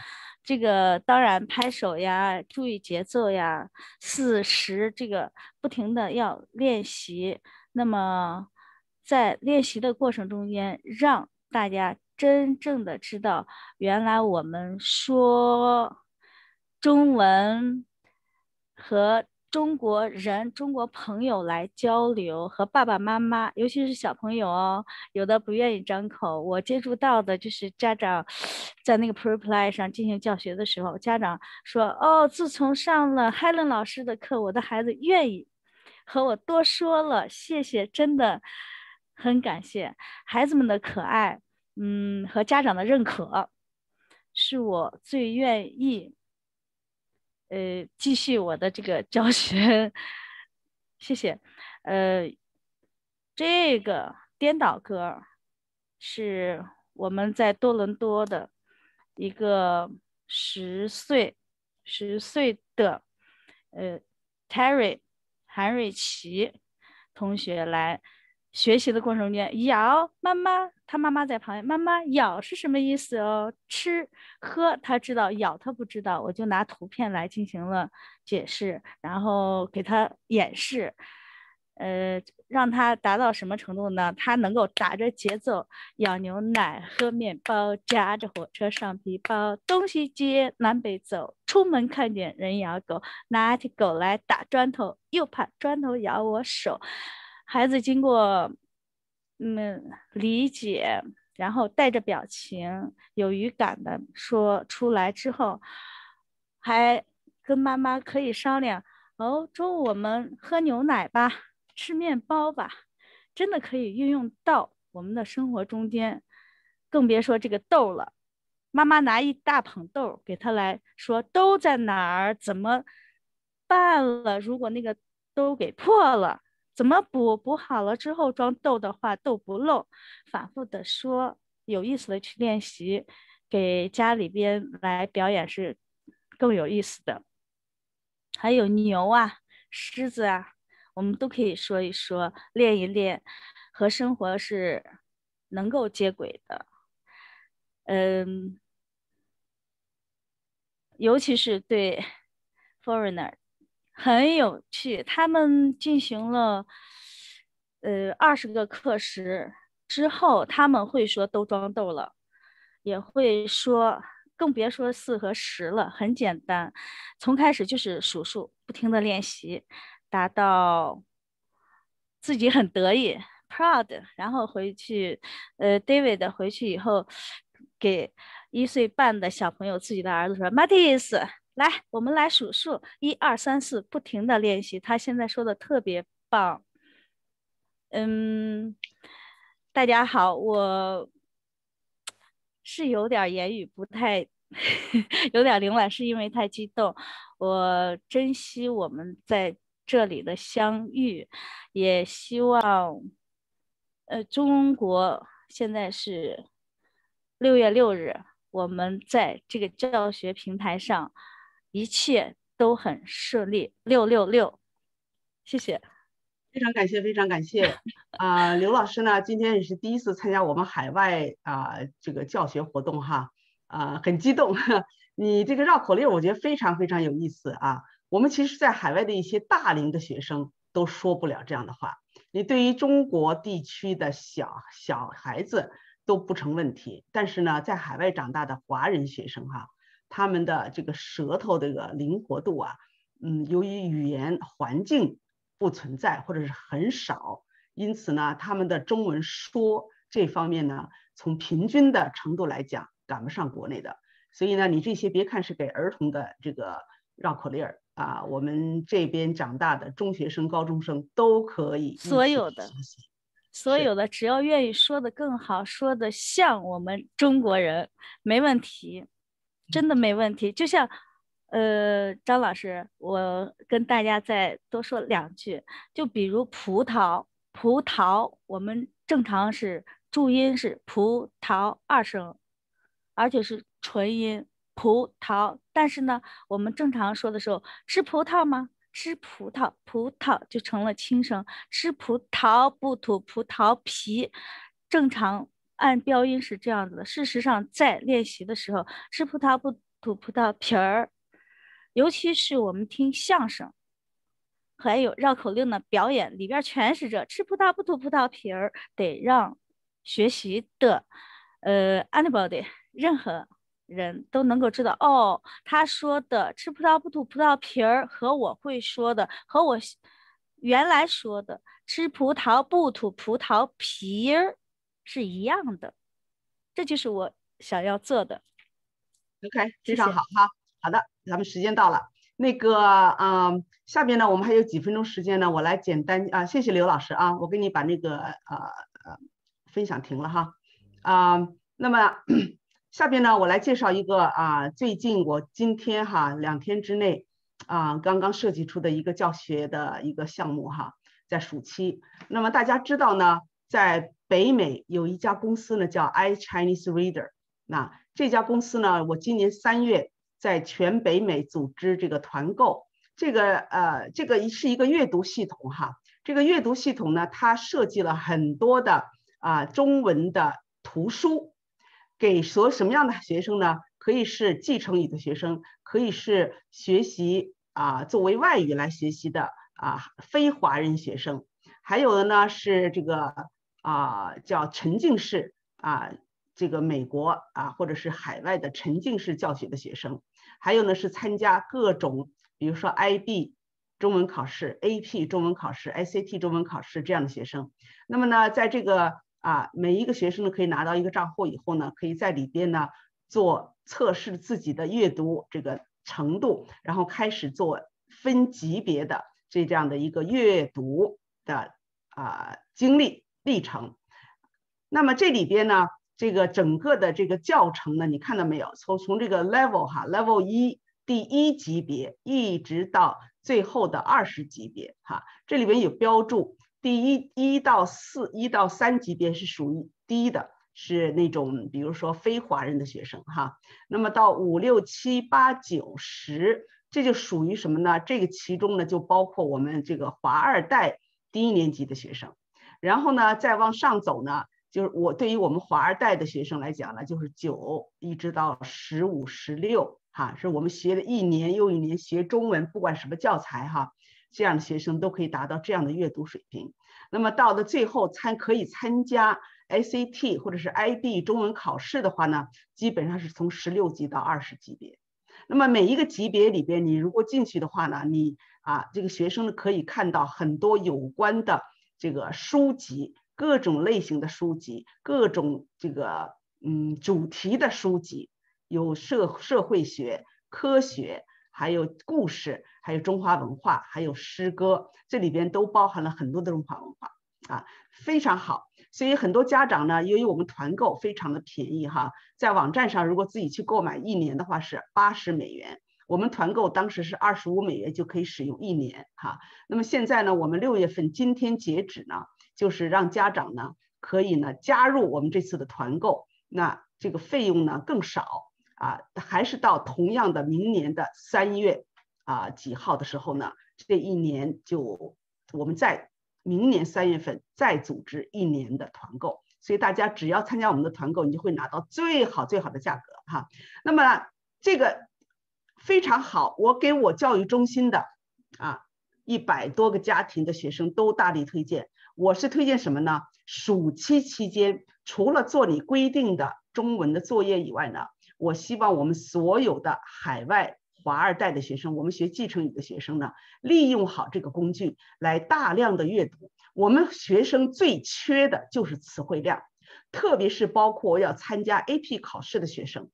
这个当然拍手呀，注意节奏呀，四十这个不停的要练习。那么在练习的过程中间，让大家真正的知道，原来我们说。中文和中国人、中国朋友来交流，和爸爸妈妈，尤其是小朋友哦，有的不愿意张口。我接触到的就是家长在那个 Preply 上进行教学的时候，家长说：“哦，自从上了 Helen 老师的课，我的孩子愿意和我多说了。”谢谢，真的很感谢孩子们的可爱，嗯，和家长的认可，是我最愿意。呃，继续我的这个教学，谢谢。呃，这个颠倒歌是我们在多伦多的一个十岁十岁的呃 Terry 韩瑞琪同学来学习的过程中间，咬妈妈，他妈妈在旁边，妈妈咬是什么意思哦？吃喝他知道，咬他不知道，我就拿图片来进行了解释，然后给他演示。呃，让他达到什么程度呢？他能够打着节奏咬牛奶、喝面包、夹着火车上皮包，东西街南北走，出门看见人咬狗，拿起狗来打砖头，又怕砖头咬我手。孩子经过嗯理解，然后带着表情、有语感的说出来之后，还跟妈妈可以商量哦，中午我们喝牛奶吧。吃面包吧，真的可以运用到我们的生活中间，更别说这个豆了。妈妈拿一大捧豆给他来说，豆在哪儿？怎么办了？如果那个豆给破了，怎么补？补好了之后装豆的话，豆不漏。反复的说，有意思的去练习，给家里边来表演是更有意思的。还有牛啊，狮子啊。我们都可以说一说，练一练，和生活是能够接轨的。嗯，尤其是对 foreigner 很有趣。他们进行了呃二十个课时之后，他们会说都装豆了，也会说，更别说四和十了。很简单，从开始就是数数，不停的练习。达到自己很得意，proud，然后回去，呃，David 回去以后，给一岁半的小朋友自己的儿子说，Mattis，来，我们来数数，一二三四，不停的练习。他现在说的特别棒。嗯，大家好，我是有点言语不太，[laughs] 有点凌乱，是因为太激动。我珍惜我们在。这里的相遇，也希望，呃，中国现在是六月六日，我们在这个教学平台上，一切都很顺利。六六六，谢谢，非常感谢，非常感谢啊！刘老师呢，今天也是第一次参加我们海外啊这个教学活动哈，啊，很激动。[laughs] 你这个绕口令，我觉得非常非常有意思啊。我们其实，在海外的一些大龄的学生都说不了这样的话。你对于中国地区的小小孩子都不成问题，但是呢，在海外长大的华人学生哈，他们的这个舌头这个灵活度啊，嗯，由于语言环境不存在或者是很少，因此呢，他们的中文说这方面呢，从平均的程度来讲，赶不上国内的。所以呢，你这些别看是给儿童的这个绕口令儿。啊，我们这边长大的中学生、高中生都可以，所有的，所有的，只要愿意说的更好，说的像我们中国人，没问题，真的没问题。就像，呃，张老师，我跟大家再多说两句，就比如葡萄，葡萄，我们正常是注音是葡萄二声，而且是纯音。葡萄，但是呢，我们正常说的时候，吃葡萄吗？吃葡萄，葡萄就成了轻声。吃葡萄不吐葡萄皮，正常按标音是这样子的。事实上，在练习的时候，吃葡萄不吐葡萄皮儿，尤其是我们听相声，还有绕口令的表演里边全是这吃葡萄不吐葡萄皮儿，得让学习的，呃，anybody 任何。人都能够知道哦，他说的吃葡萄不吐葡萄皮儿和我会说的和我原来说的吃葡萄不吐葡萄皮儿是一样的，这就是我想要做的。OK，非常好哈。好的，咱们时间到了，那个嗯，下面呢我们还有几分钟时间呢，我来简单啊，谢谢刘老师啊，我给你把那个呃呃分享停了哈啊，那么。[clears throat] 下边呢，我来介绍一个啊，最近我今天哈两天之内啊，刚刚设计出的一个教学的一个项目哈，在暑期。那么大家知道呢，在北美有一家公司呢叫 i Chinese Reader。那这家公司呢，我今年三月在全北美组织这个团购，这个呃，这个是一个阅读系统哈，这个阅读系统呢，它设计了很多的啊中文的图书，给所什么样的学生呢？可以是继承语的学生，可以是学习啊作为外语来学习的啊非华人学生，还有的呢是这个啊叫沉浸式啊这个美国啊或者是海外的沉浸式教学的学生，还有呢是参加各种比如说 IB 中文考试、AP 中文考试、ICT 中文考试这样的学生。那么呢，在这个啊每一个学生呢可以拿到一个账户以后呢，可以在里边呢做。测试自己的阅读这个程度，然后开始做分级别的这这样的一个阅读的啊经历历程。那么这里边呢，这个整个的这个教程呢，你看到没有？从从这个 level 哈，level 一第一级别一直到最后的二十级别哈，这里边有标注，第一一到四一到三级别是属于低的。是那种，比如说非华人的学生哈，那么到五六七八九十，这就属于什么呢？这个其中呢就包括我们这个华二代低年级的学生，然后呢再往上走呢，就是我对于我们华二代的学生来讲呢，就是九一直到十五十六哈，是我们学了一年又一年学中文，不管什么教材哈，这样的学生都可以达到这样的阅读水平。那么到了最后参可以参加。ACT 或者是 IB 中文考试的话呢，基本上是从十六级到二十级别。那么每一个级别里边，你如果进去的话呢，你啊这个学生呢可以看到很多有关的这个书籍，各种类型的书籍，各种这个嗯主题的书籍，有社社会学、科学，还有故事，还有中华文化，还有诗歌，这里边都包含了很多的中华文化啊，非常好。所以很多家长呢，由于我们团购非常的便宜哈，在网站上如果自己去购买一年的话是八十美元，我们团购当时是二十五美元就可以使用一年哈。那么现在呢，我们六月份今天截止呢，就是让家长呢可以呢加入我们这次的团购，那这个费用呢更少啊，还是到同样的明年的三月啊几号的时候呢，这一年就我们再。明年三月份再组织一年的团购，所以大家只要参加我们的团购，你就会拿到最好最好的价格哈。那么这个非常好，我给我教育中心的啊一百多个家庭的学生都大力推荐。我是推荐什么呢？暑期期间除了做你规定的中文的作业以外呢，我希望我们所有的海外。华二代的学生，我们学继承语的学生呢，利用好这个工具来大量的阅读。我们学生最缺的就是词汇量，特别是包括要参加 AP 考试的学生，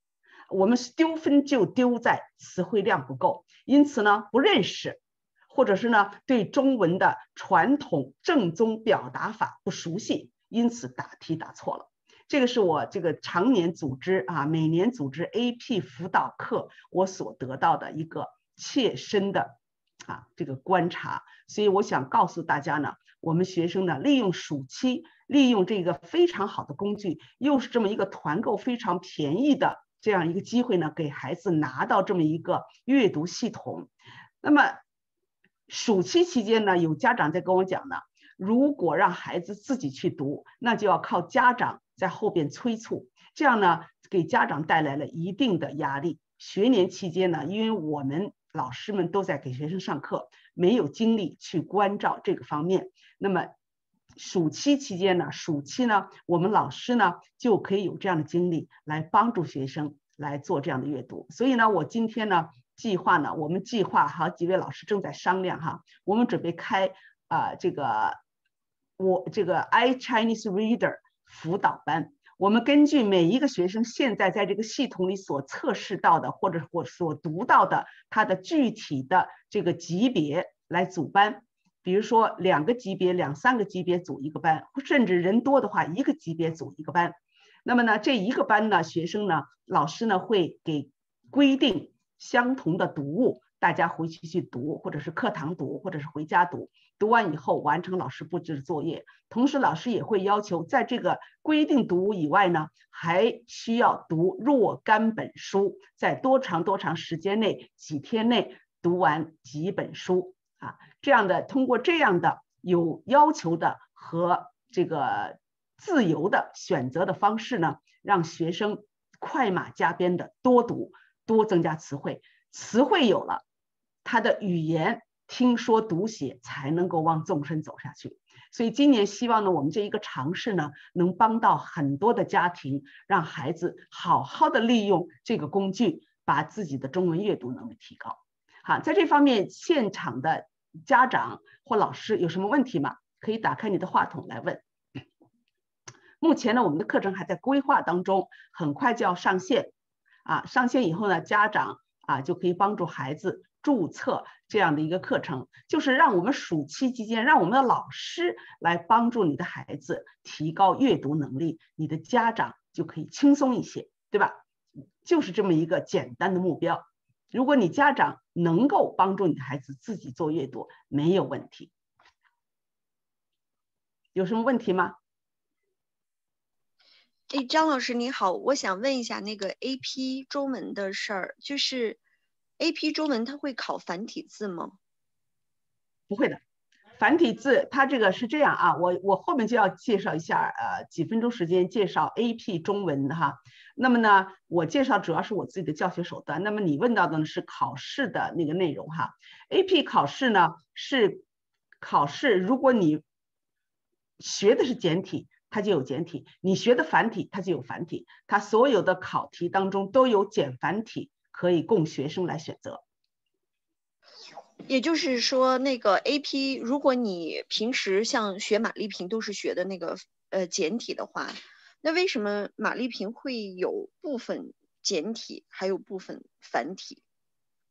我们丢分就丢在词汇量不够，因此呢不认识，或者是呢对中文的传统正宗表达法不熟悉，因此答题答错了。这个是我这个常年组织啊，每年组织 AP 辅导课，我所得到的一个切身的啊这个观察。所以我想告诉大家呢，我们学生呢利用暑期，利用这个非常好的工具，又是这么一个团购非常便宜的这样一个机会呢，给孩子拿到这么一个阅读系统。那么暑期期间呢，有家长在跟我讲呢，如果让孩子自己去读，那就要靠家长。在后边催促，这样呢，给家长带来了一定的压力。学年期间呢，因为我们老师们都在给学生上课，没有精力去关照这个方面。那么，暑期期间呢，暑期呢，我们老师呢就可以有这样的精力来帮助学生来做这样的阅读。所以呢，我今天呢，计划呢，我们计划好几位老师正在商量哈，我们准备开啊这个我这个 i Chinese Reader。辅导班，我们根据每一个学生现在在这个系统里所测试到的，或者或所读到的，他的具体的这个级别来组班。比如说两个级别、两三个级别组一个班，甚至人多的话，一个级别组一个班。那么呢，这一个班呢，学生呢，老师呢会给规定相同的读物。大家回去去读，或者是课堂读，或者是回家读。读完以后完成老师布置的作业，同时老师也会要求，在这个规定读物以外呢，还需要读若干本书，在多长多长时间内，几天内读完几本书啊？这样的通过这样的有要求的和这个自由的选择的方式呢，让学生快马加鞭的多读，多增加词汇，词汇有了，他的语言听说读写才能够往纵深走下去。所以今年希望呢，我们这一个尝试呢，能帮到很多的家庭，让孩子好好的利用这个工具，把自己的中文阅读能力提高。好，在这方面，现场的家长或老师有什么问题吗？可以打开你的话筒来问。目前呢，我们的课程还在规划当中，很快就要上线。啊，上线以后呢，家长啊就可以帮助孩子。注册这样的一个课程，就是让我们暑期期间，让我们的老师来帮助你的孩子提高阅读能力，你的家长就可以轻松一些，对吧？就是这么一个简单的目标。如果你家长能够帮助你的孩子自己做阅读，没有问题。有什么问题吗？哎，张老师你好，我想问一下那个 AP 中文的事儿，就是。A P 中文它会考繁体字吗？不会的，繁体字它这个是这样啊，我我后面就要介绍一下，呃，几分钟时间介绍 A P 中文哈。那么呢，我介绍主要是我自己的教学手段。那么你问到的呢是考试的那个内容哈。A P 考试呢是考试，如果你学的是简体，它就有简体；你学的繁体，它就有繁体。它所有的考题当中都有简繁体。可以供学生来选择，也就是说，那个 A P，如果你平时像学马丽萍都是学的那个呃简体的话，那为什么马丽萍会有部分简体，还有部分繁体？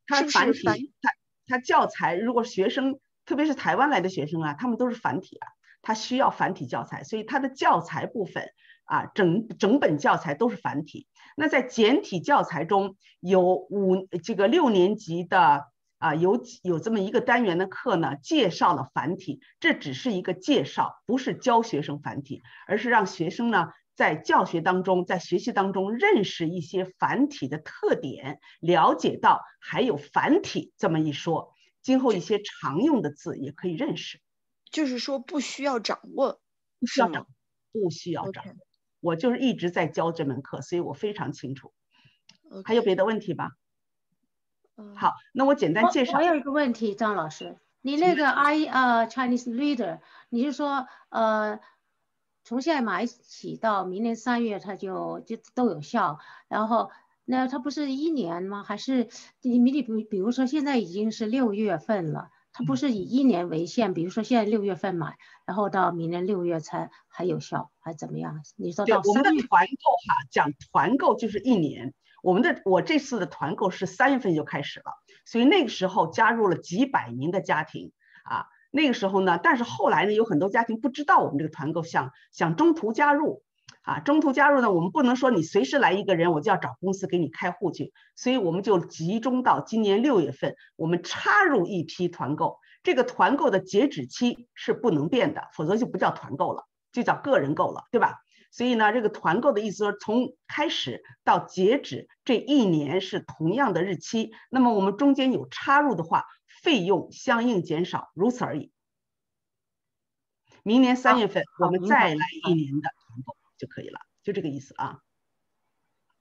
它繁体，它它教材如果学生，特别是台湾来的学生啊，他们都是繁体啊，他需要繁体教材，所以它的教材部分啊，整整本教材都是繁体。那在简体教材中有五这个六年级的啊有有这么一个单元的课呢，介绍了繁体，这只是一个介绍，不是教学生繁体，而是让学生呢在教学当中，在学习当中认识一些繁体的特点，了解到还有繁体这么一说，今后一些常用的字也可以认识。就是说不需要掌握，不需要掌，不需要掌握。我就是一直在教这门课，所以我非常清楚。还有别的问题吧？好，那我简单介绍。我有一个问题，张老师，你那个 I 呃 Chinese Reader，你是说呃从现在买起到明年三月它就就都有效？然后那它不是一年吗？还是你你比比如说现在已经是六月份了？它不是以一年为限，比如说现在六月份买，然后到明年六月才还有效，还怎么样？你说到我们的团购哈，讲团购就是一年。我们的我这次的团购是三月份就开始了，所以那个时候加入了几百名的家庭啊。那个时候呢，但是后来呢，有很多家庭不知道我们这个团购，想想中途加入。啊，中途加入呢，我们不能说你随时来一个人，我就要找公司给你开户去，所以我们就集中到今年六月份，我们插入一批团购，这个团购的截止期是不能变的，否则就不叫团购了，就叫个人购了，对吧？所以呢，这个团购的意思说，从开始到截止这一年是同样的日期，那么我们中间有插入的话，费用相应减少，如此而已。明年三月份我们再来一年的团购。就可以了，就这个意思啊，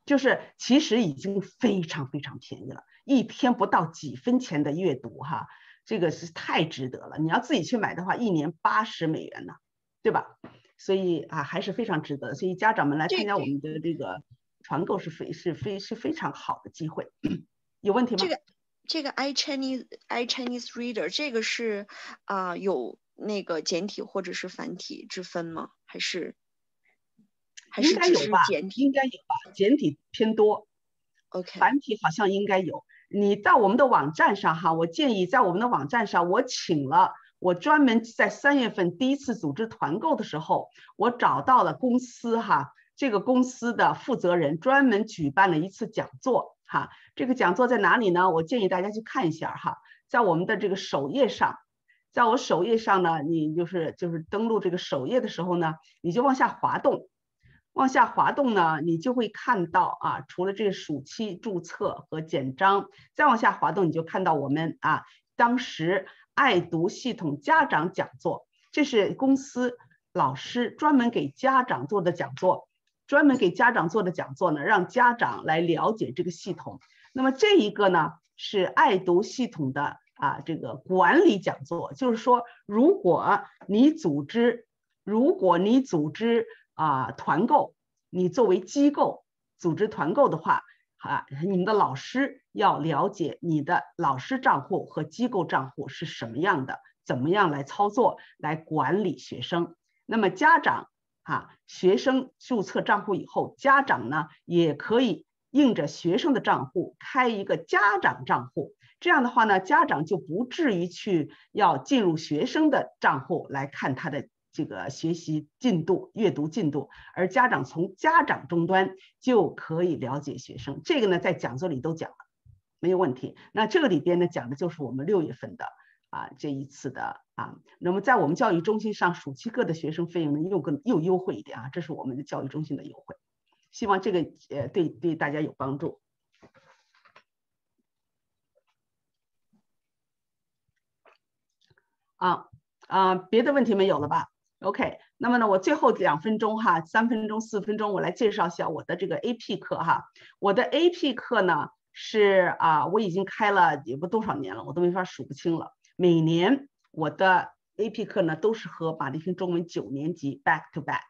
就是其实已经非常非常便宜了，一天不到几分钱的阅读哈，这个是太值得了。你要自己去买的话，一年八十美元呢，对吧？所以啊，还是非常值得。所以家长们来参加我们的这个团购是非是非是非常好的机会。有问题吗？这个这个 i Chinese i Chinese Reader 这个是啊有那个简体或者是繁体之分吗？还是还是？应该有吧，应该有吧，简体偏多，OK，繁体好像应该有。你到我们的网站上哈，我建议在我们的网站上，我请了我专门在三月份第一次组织团购的时候，我找到了公司哈，这个公司的负责人专门举办了一次讲座哈。这个讲座在哪里呢？我建议大家去看一下哈，在我们的这个首页上，在我首页上呢，你就是就是登录这个首页的时候呢，你就往下滑动。往下滑动呢，你就会看到啊，除了这个暑期注册和简章，再往下滑动，你就看到我们啊当时爱读系统家长讲座。这是公司老师专门给家长做的讲座，专门给家长做的讲座呢，让家长来了解这个系统。那么这一个呢是爱读系统的啊这个管理讲座，就是说，如果你组织，如果你组织啊团购，你作为机构组织团购的话。啊，你们的老师要了解你的老师账户和机构账户是什么样的，怎么样来操作来管理学生。那么家长啊，学生注册账户以后，家长呢也可以印着学生的账户开一个家长账户。这样的话呢，家长就不至于去要进入学生的账户来看他的。这个学习进度、阅读进度，而家长从家长终端就可以了解学生。这个呢，在讲座里都讲了，没有问题。那这个里边呢，讲的就是我们六月份的啊这一次的啊。那么在我们教育中心上暑期课的学生费用呢，又更又优惠一点啊，这是我们的教育中心的优惠。希望这个呃对对大家有帮助。啊啊，别的问题没有了吧？OK，那么呢，我最后两分钟哈，三分钟、四分钟，我来介绍一下我的这个 AP 课哈。我的 AP 课呢是啊，我已经开了也不多少年了，我都没法数不清了。每年我的 AP 课呢都是和马丽萍中文九年级 back to back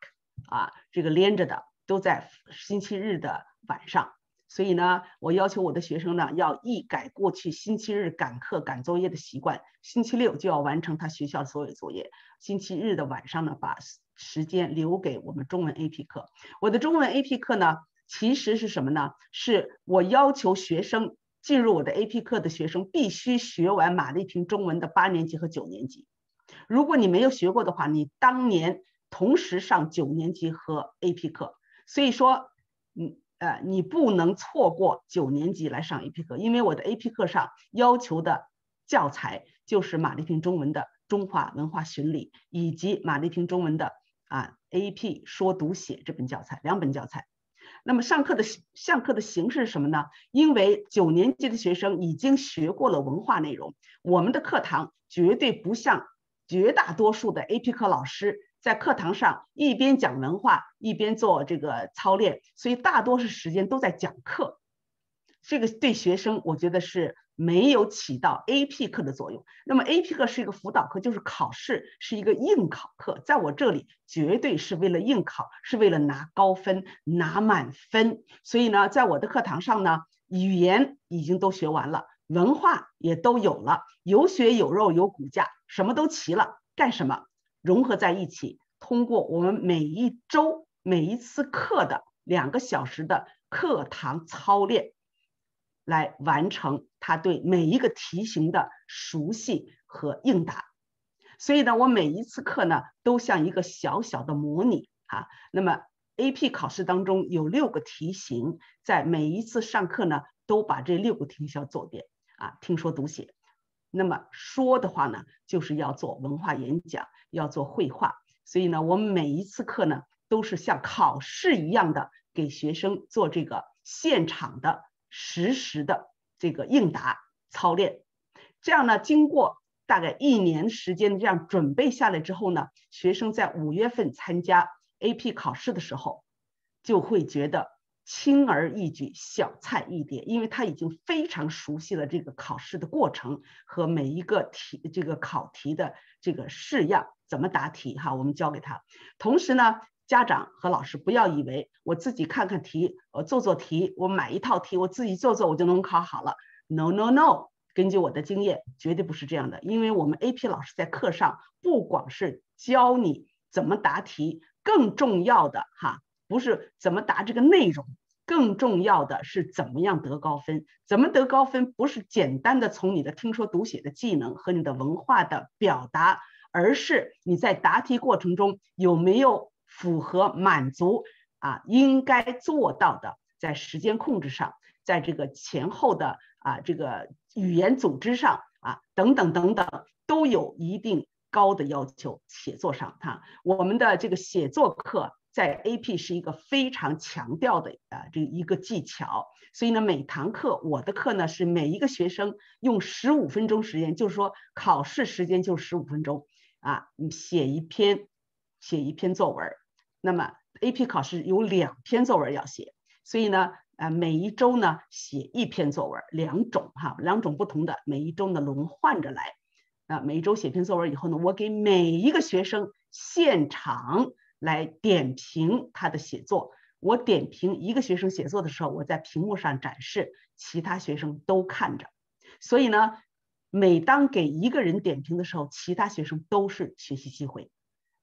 啊，这个连着的，都在星期日的晚上。所以呢，我要求我的学生呢，要一改过去星期日赶课赶作业的习惯，星期六就要完成他学校所有作业。星期日的晚上呢，把时间留给我们中文 AP 课。我的中文 AP 课呢，其实是什么呢？是我要求学生进入我的 AP 课的学生必须学完马丽萍中文的八年级和九年级。如果你没有学过的话，你当年同时上九年级和 AP 课。所以说，嗯。呃，你不能错过九年级来上 AP 课，因为我的 AP 课上要求的教材就是马丽萍中文的《中华文化巡礼》，以及马丽萍中文的啊 AP 说读写这本教材，两本教材。那么上课的上课的形式是什么呢？因为九年级的学生已经学过了文化内容，我们的课堂绝对不像绝大多数的 AP 课老师。在课堂上一边讲文化一边做这个操练，所以大多数时间都在讲课。这个对学生我觉得是没有起到 AP 课的作用。那么 AP 课是一个辅导课，就是考试是一个应考课，在我这里绝对是为了应考，是为了拿高分拿满分。所以呢，在我的课堂上呢，语言已经都学完了，文化也都有了，有血有肉有骨架，什么都齐了，干什么？融合在一起，通过我们每一周每一次课的两个小时的课堂操练，来完成他对每一个题型的熟悉和应答。所以呢，我每一次课呢都像一个小小的模拟啊。那么 AP 考试当中有六个题型，在每一次上课呢都把这六个题型做遍啊，听说读写。那么说的话呢，就是要做文化演讲。要做绘画，所以呢，我们每一次课呢，都是像考试一样的给学生做这个现场的实时的这个应答操练。这样呢，经过大概一年时间这样准备下来之后呢，学生在五月份参加 AP 考试的时候，就会觉得。轻而易举，小菜一碟，因为他已经非常熟悉了这个考试的过程和每一个题，这个考题的这个式样怎么答题哈，我们教给他。同时呢，家长和老师不要以为我自己看看题，我做做题，我买一套题，我自己做做我就能考好了。No No No，根据我的经验，绝对不是这样的。因为我们 AP 老师在课上不光是教你怎么答题，更重要的哈。不是怎么答这个内容，更重要的是怎么样得高分。怎么得高分，不是简单的从你的听说读写的技能和你的文化的表达，而是你在答题过程中有没有符合满足啊应该做到的，在时间控制上，在这个前后的啊这个语言组织上啊等等等等，都有一定高的要求。写作上哈，我们的这个写作课。在 AP 是一个非常强调的啊，这一个技巧，所以呢，每堂课我的课呢是每一个学生用十五分钟时间，就是说考试时间就十五分钟啊你写一篇写一篇作文。那么 AP 考试有两篇作文要写，所以呢，呃，每一周呢写一篇作文，两种哈，两种不同的，每一周呢轮换着来。啊，每一周写篇作文以后呢，我给每一个学生现场来点评他的写作。我点评一个学生写作的时候，我在屏幕上展示，其他学生都看着。所以呢，每当给一个人点评的时候，其他学生都是学习机会。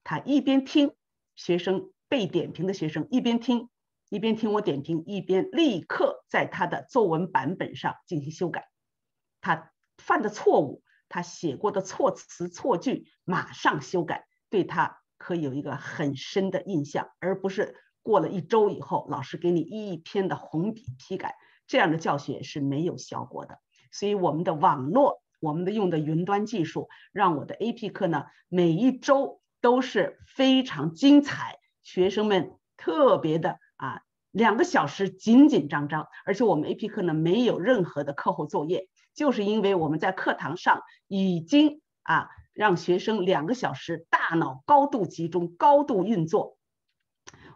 他一边听学生被点评的学生一边听，一边听我点评，一边立刻在他的作文版本上进行修改。他犯的错误，他写过的错词错句，马上修改，对他可以有一个很深的印象，而不是。过了一周以后，老师给你一篇的红笔批改，这样的教学是没有效果的。所以我们的网络，我们的用的云端技术，让我的 AP 课呢，每一周都是非常精彩，学生们特别的啊，两个小时紧紧张张，而且我们 AP 课呢没有任何的课后作业，就是因为我们在课堂上已经啊让学生两个小时大脑高度集中、高度运作。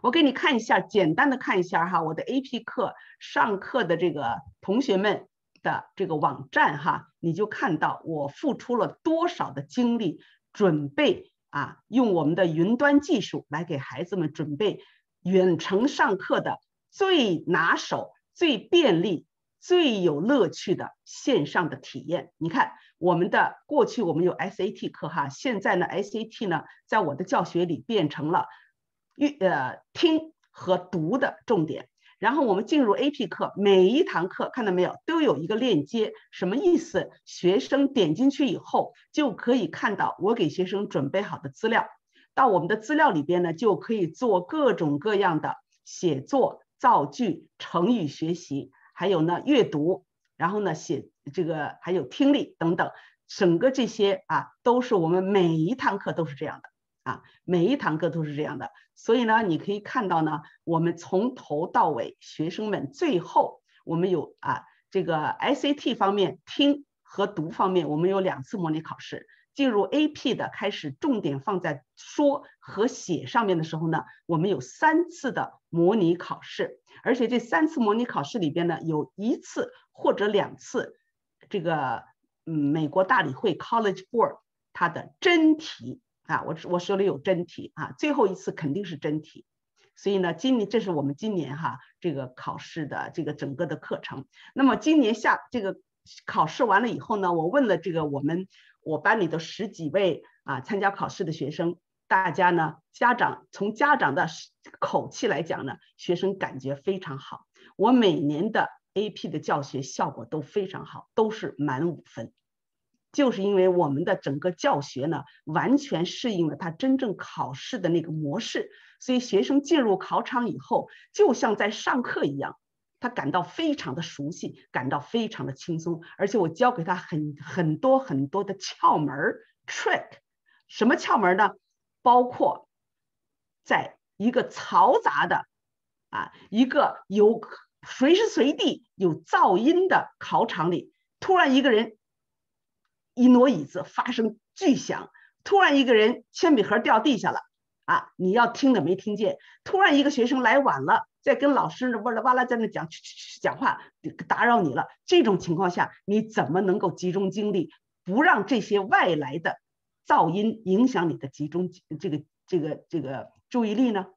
我给你看一下，简单的看一下哈，我的 AP 课上课的这个同学们的这个网站哈，你就看到我付出了多少的精力准备啊，用我们的云端技术来给孩子们准备远程上课的最拿手、最便利、最有乐趣的线上的体验。你看，我们的过去我们有 SAT 课哈，现在呢 SAT 呢在我的教学里变成了。阅呃听和读的重点，然后我们进入 AP 课，每一堂课看到没有，都有一个链接，什么意思？学生点进去以后，就可以看到我给学生准备好的资料，到我们的资料里边呢，就可以做各种各样的写作、造句、成语学习，还有呢阅读，然后呢写这个还有听力等等，整个这些啊，都是我们每一堂课都是这样的。啊，每一堂课都是这样的，所以呢，你可以看到呢，我们从头到尾，学生们最后我们有啊，这个 SAT 方面听和读方面，我们有两次模拟考试。进入 AP 的开始，重点放在说和写上面的时候呢，我们有三次的模拟考试，而且这三次模拟考试里边呢，有一次或者两次，这个嗯，美国大理会 College Board 它的真题。啊，我我手里有真题啊，最后一次肯定是真题，所以呢，今年这是我们今年哈这个考试的这个整个的课程。那么今年下这个考试完了以后呢，我问了这个我们我班里的十几位啊参加考试的学生，大家呢家长从家长的口气来讲呢，学生感觉非常好。我每年的 AP 的教学效果都非常好，都是满五分。就是因为我们的整个教学呢，完全适应了他真正考试的那个模式，所以学生进入考场以后，就像在上课一样，他感到非常的熟悉，感到非常的轻松。而且我教给他很很多很多的窍门 trick，什么窍门呢？包括在一个嘈杂的啊，一个有随时随地有噪音的考场里，突然一个人。一挪椅子发生巨响，突然一个人铅笔盒掉地下了，啊，你要听的没听见。突然一个学生来晚了，在跟老师哇啦哇啦在那讲讲话，打扰你了。这种情况下，你怎么能够集中精力，不让这些外来的噪音影响你的集中这个这个这个注意力呢？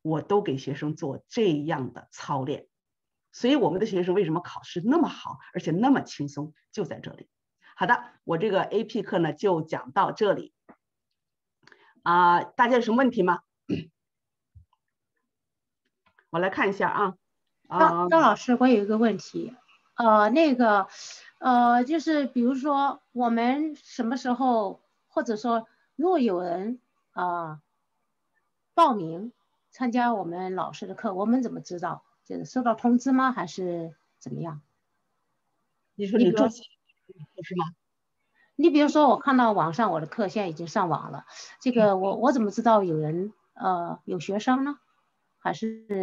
我都给学生做这样的操练，所以我们的学生为什么考试那么好，而且那么轻松，就在这里。好的，我这个 AP 课呢就讲到这里啊，大家有什么问题吗？[coughs] 我来看一下啊。张张老师，我有一个问题，呃，那个，呃，就是比如说我们什么时候，或者说如果有人啊报名参加我们老师的课，我们怎么知道？就是收到通知吗？还是怎么样？你说你注是吗？你比如说，我看到网上我的课现在已经上网了，这个我我怎么知道有人呃有学生呢？还是你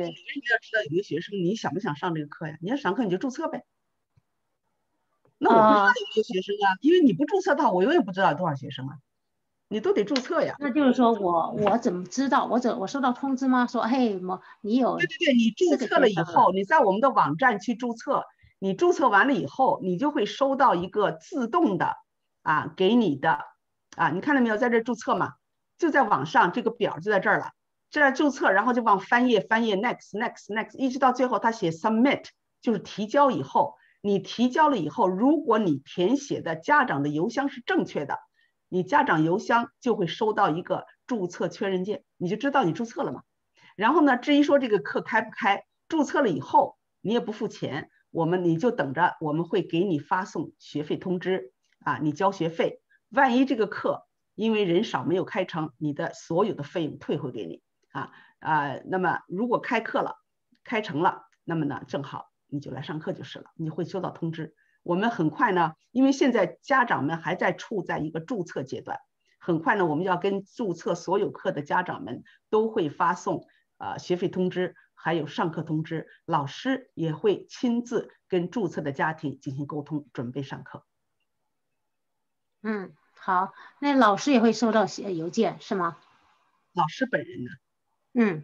要知道有个学生，你想不想上这个课呀？你要上课你就注册呗。那我不知道有没有学生啊，因为你不注册的话，我永远不知道多少学生啊。你都得注册呀。那就是说我我怎么知道？我怎我收到通知吗？说嘿，么你有对对对，你注册了以后，你在我们的网站去注册，你注册完了以后，你就会收到一个自动的啊给你的啊，你看到没有，在这注册嘛，就在网上这个表就在这儿了，这儿注册，然后就往翻页翻页，next next next，一直到最后他写 submit，就是提交以后，你提交了以后，如果你填写的家长的邮箱是正确的。你家长邮箱就会收到一个注册确认件，你就知道你注册了嘛。然后呢，至于说这个课开不开，注册了以后你也不付钱，我们你就等着，我们会给你发送学费通知啊，你交学费。万一这个课因为人少没有开成，你的所有的费用退回给你啊啊。那么如果开课了，开成了，那么呢正好你就来上课就是了，你会收到通知。我们很快呢，因为现在家长们还在处在一个注册阶段，很快呢，我们要跟注册所有课的家长们都会发送呃学费通知，还有上课通知，老师也会亲自跟注册的家庭进行沟通，准备上课。嗯，好，那老师也会收到邮件是吗？老师本人呢？嗯。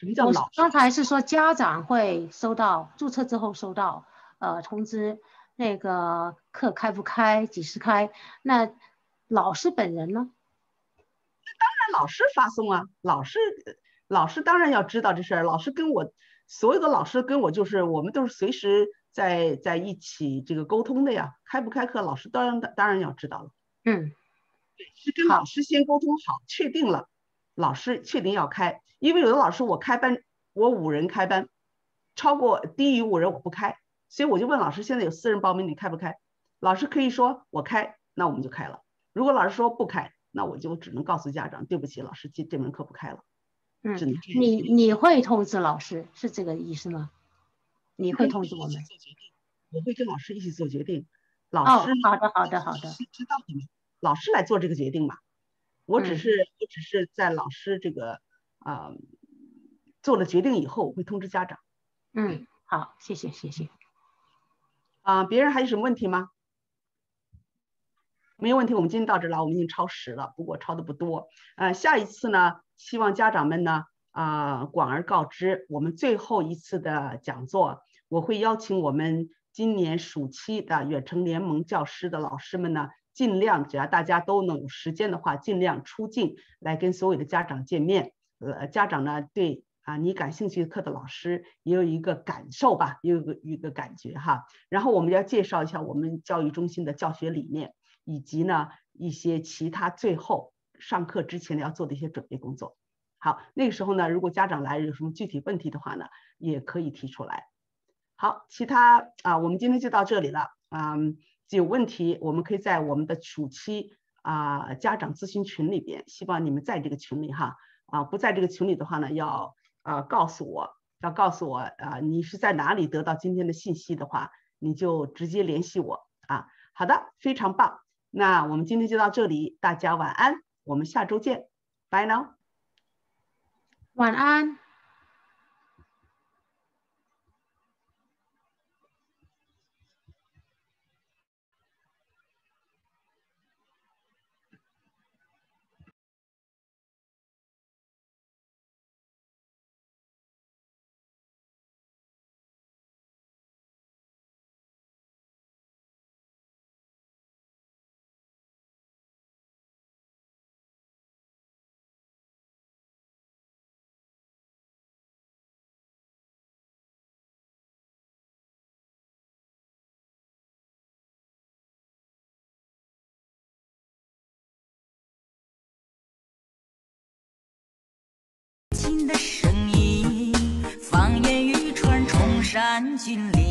什么叫老？刚才是说家长会收到注册之后收到。呃，通知那个课开不开，几时开？那老师本人呢？那当然，老师发送啊，老师老师当然要知道这事儿。老师跟我所有的老师跟我就是，我们都是随时在在一起这个沟通的呀。开不开课，老师当然当然要知道了。嗯，对，是跟老师先沟通好，确定了，老师确定要开。因为有的老师我开班，我五人开班，超过低于五人我不开。所以我就问老师，现在有私人报名，你开不开？老师可以说我开，那我们就开了。如果老师说不开，那我就只能告诉家长，对不起，老师这这门课不开了。嗯，你你会通知老师是这个意思吗？你会通知我们？我会跟老师一起做决定。老师，好的好的好的。知道的吗？老师来做这个决定嘛。我只是我只是在老师这个啊做了决定以后，我会通知家长。嗯，好，谢谢谢谢。啊，别人还有什么问题吗？没有问题，我们今天到这了，我们已经超时了，不过超的不多。呃，下一次呢，希望家长们呢啊广而告之。我们最后一次的讲座，我会邀请我们今年暑期的远程联盟教师的老师们呢，尽量只要大家都能有时间的话，尽量出镜来跟所有的家长见面。呃，家长呢对。啊，你感兴趣的课的老师也有一个感受吧，也有个一个感觉哈。然后我们要介绍一下我们教育中心的教学理念，以及呢一些其他最后上课之前要做的一些准备工作。好，那个时候呢，如果家长来有什么具体问题的话呢，也可以提出来。好，其他啊，我们今天就到这里了。嗯，有问题我们可以在我们的暑期啊家长咨询群里边，希望你们在这个群里哈。啊，不在这个群里的话呢，要。啊，告诉我要告诉我啊，你是在哪里得到今天的信息的话，你就直接联系我啊。好的，非常棒。那我们今天就到这里，大家晚安，我们下周见，Bye now。晚安。山峻岭。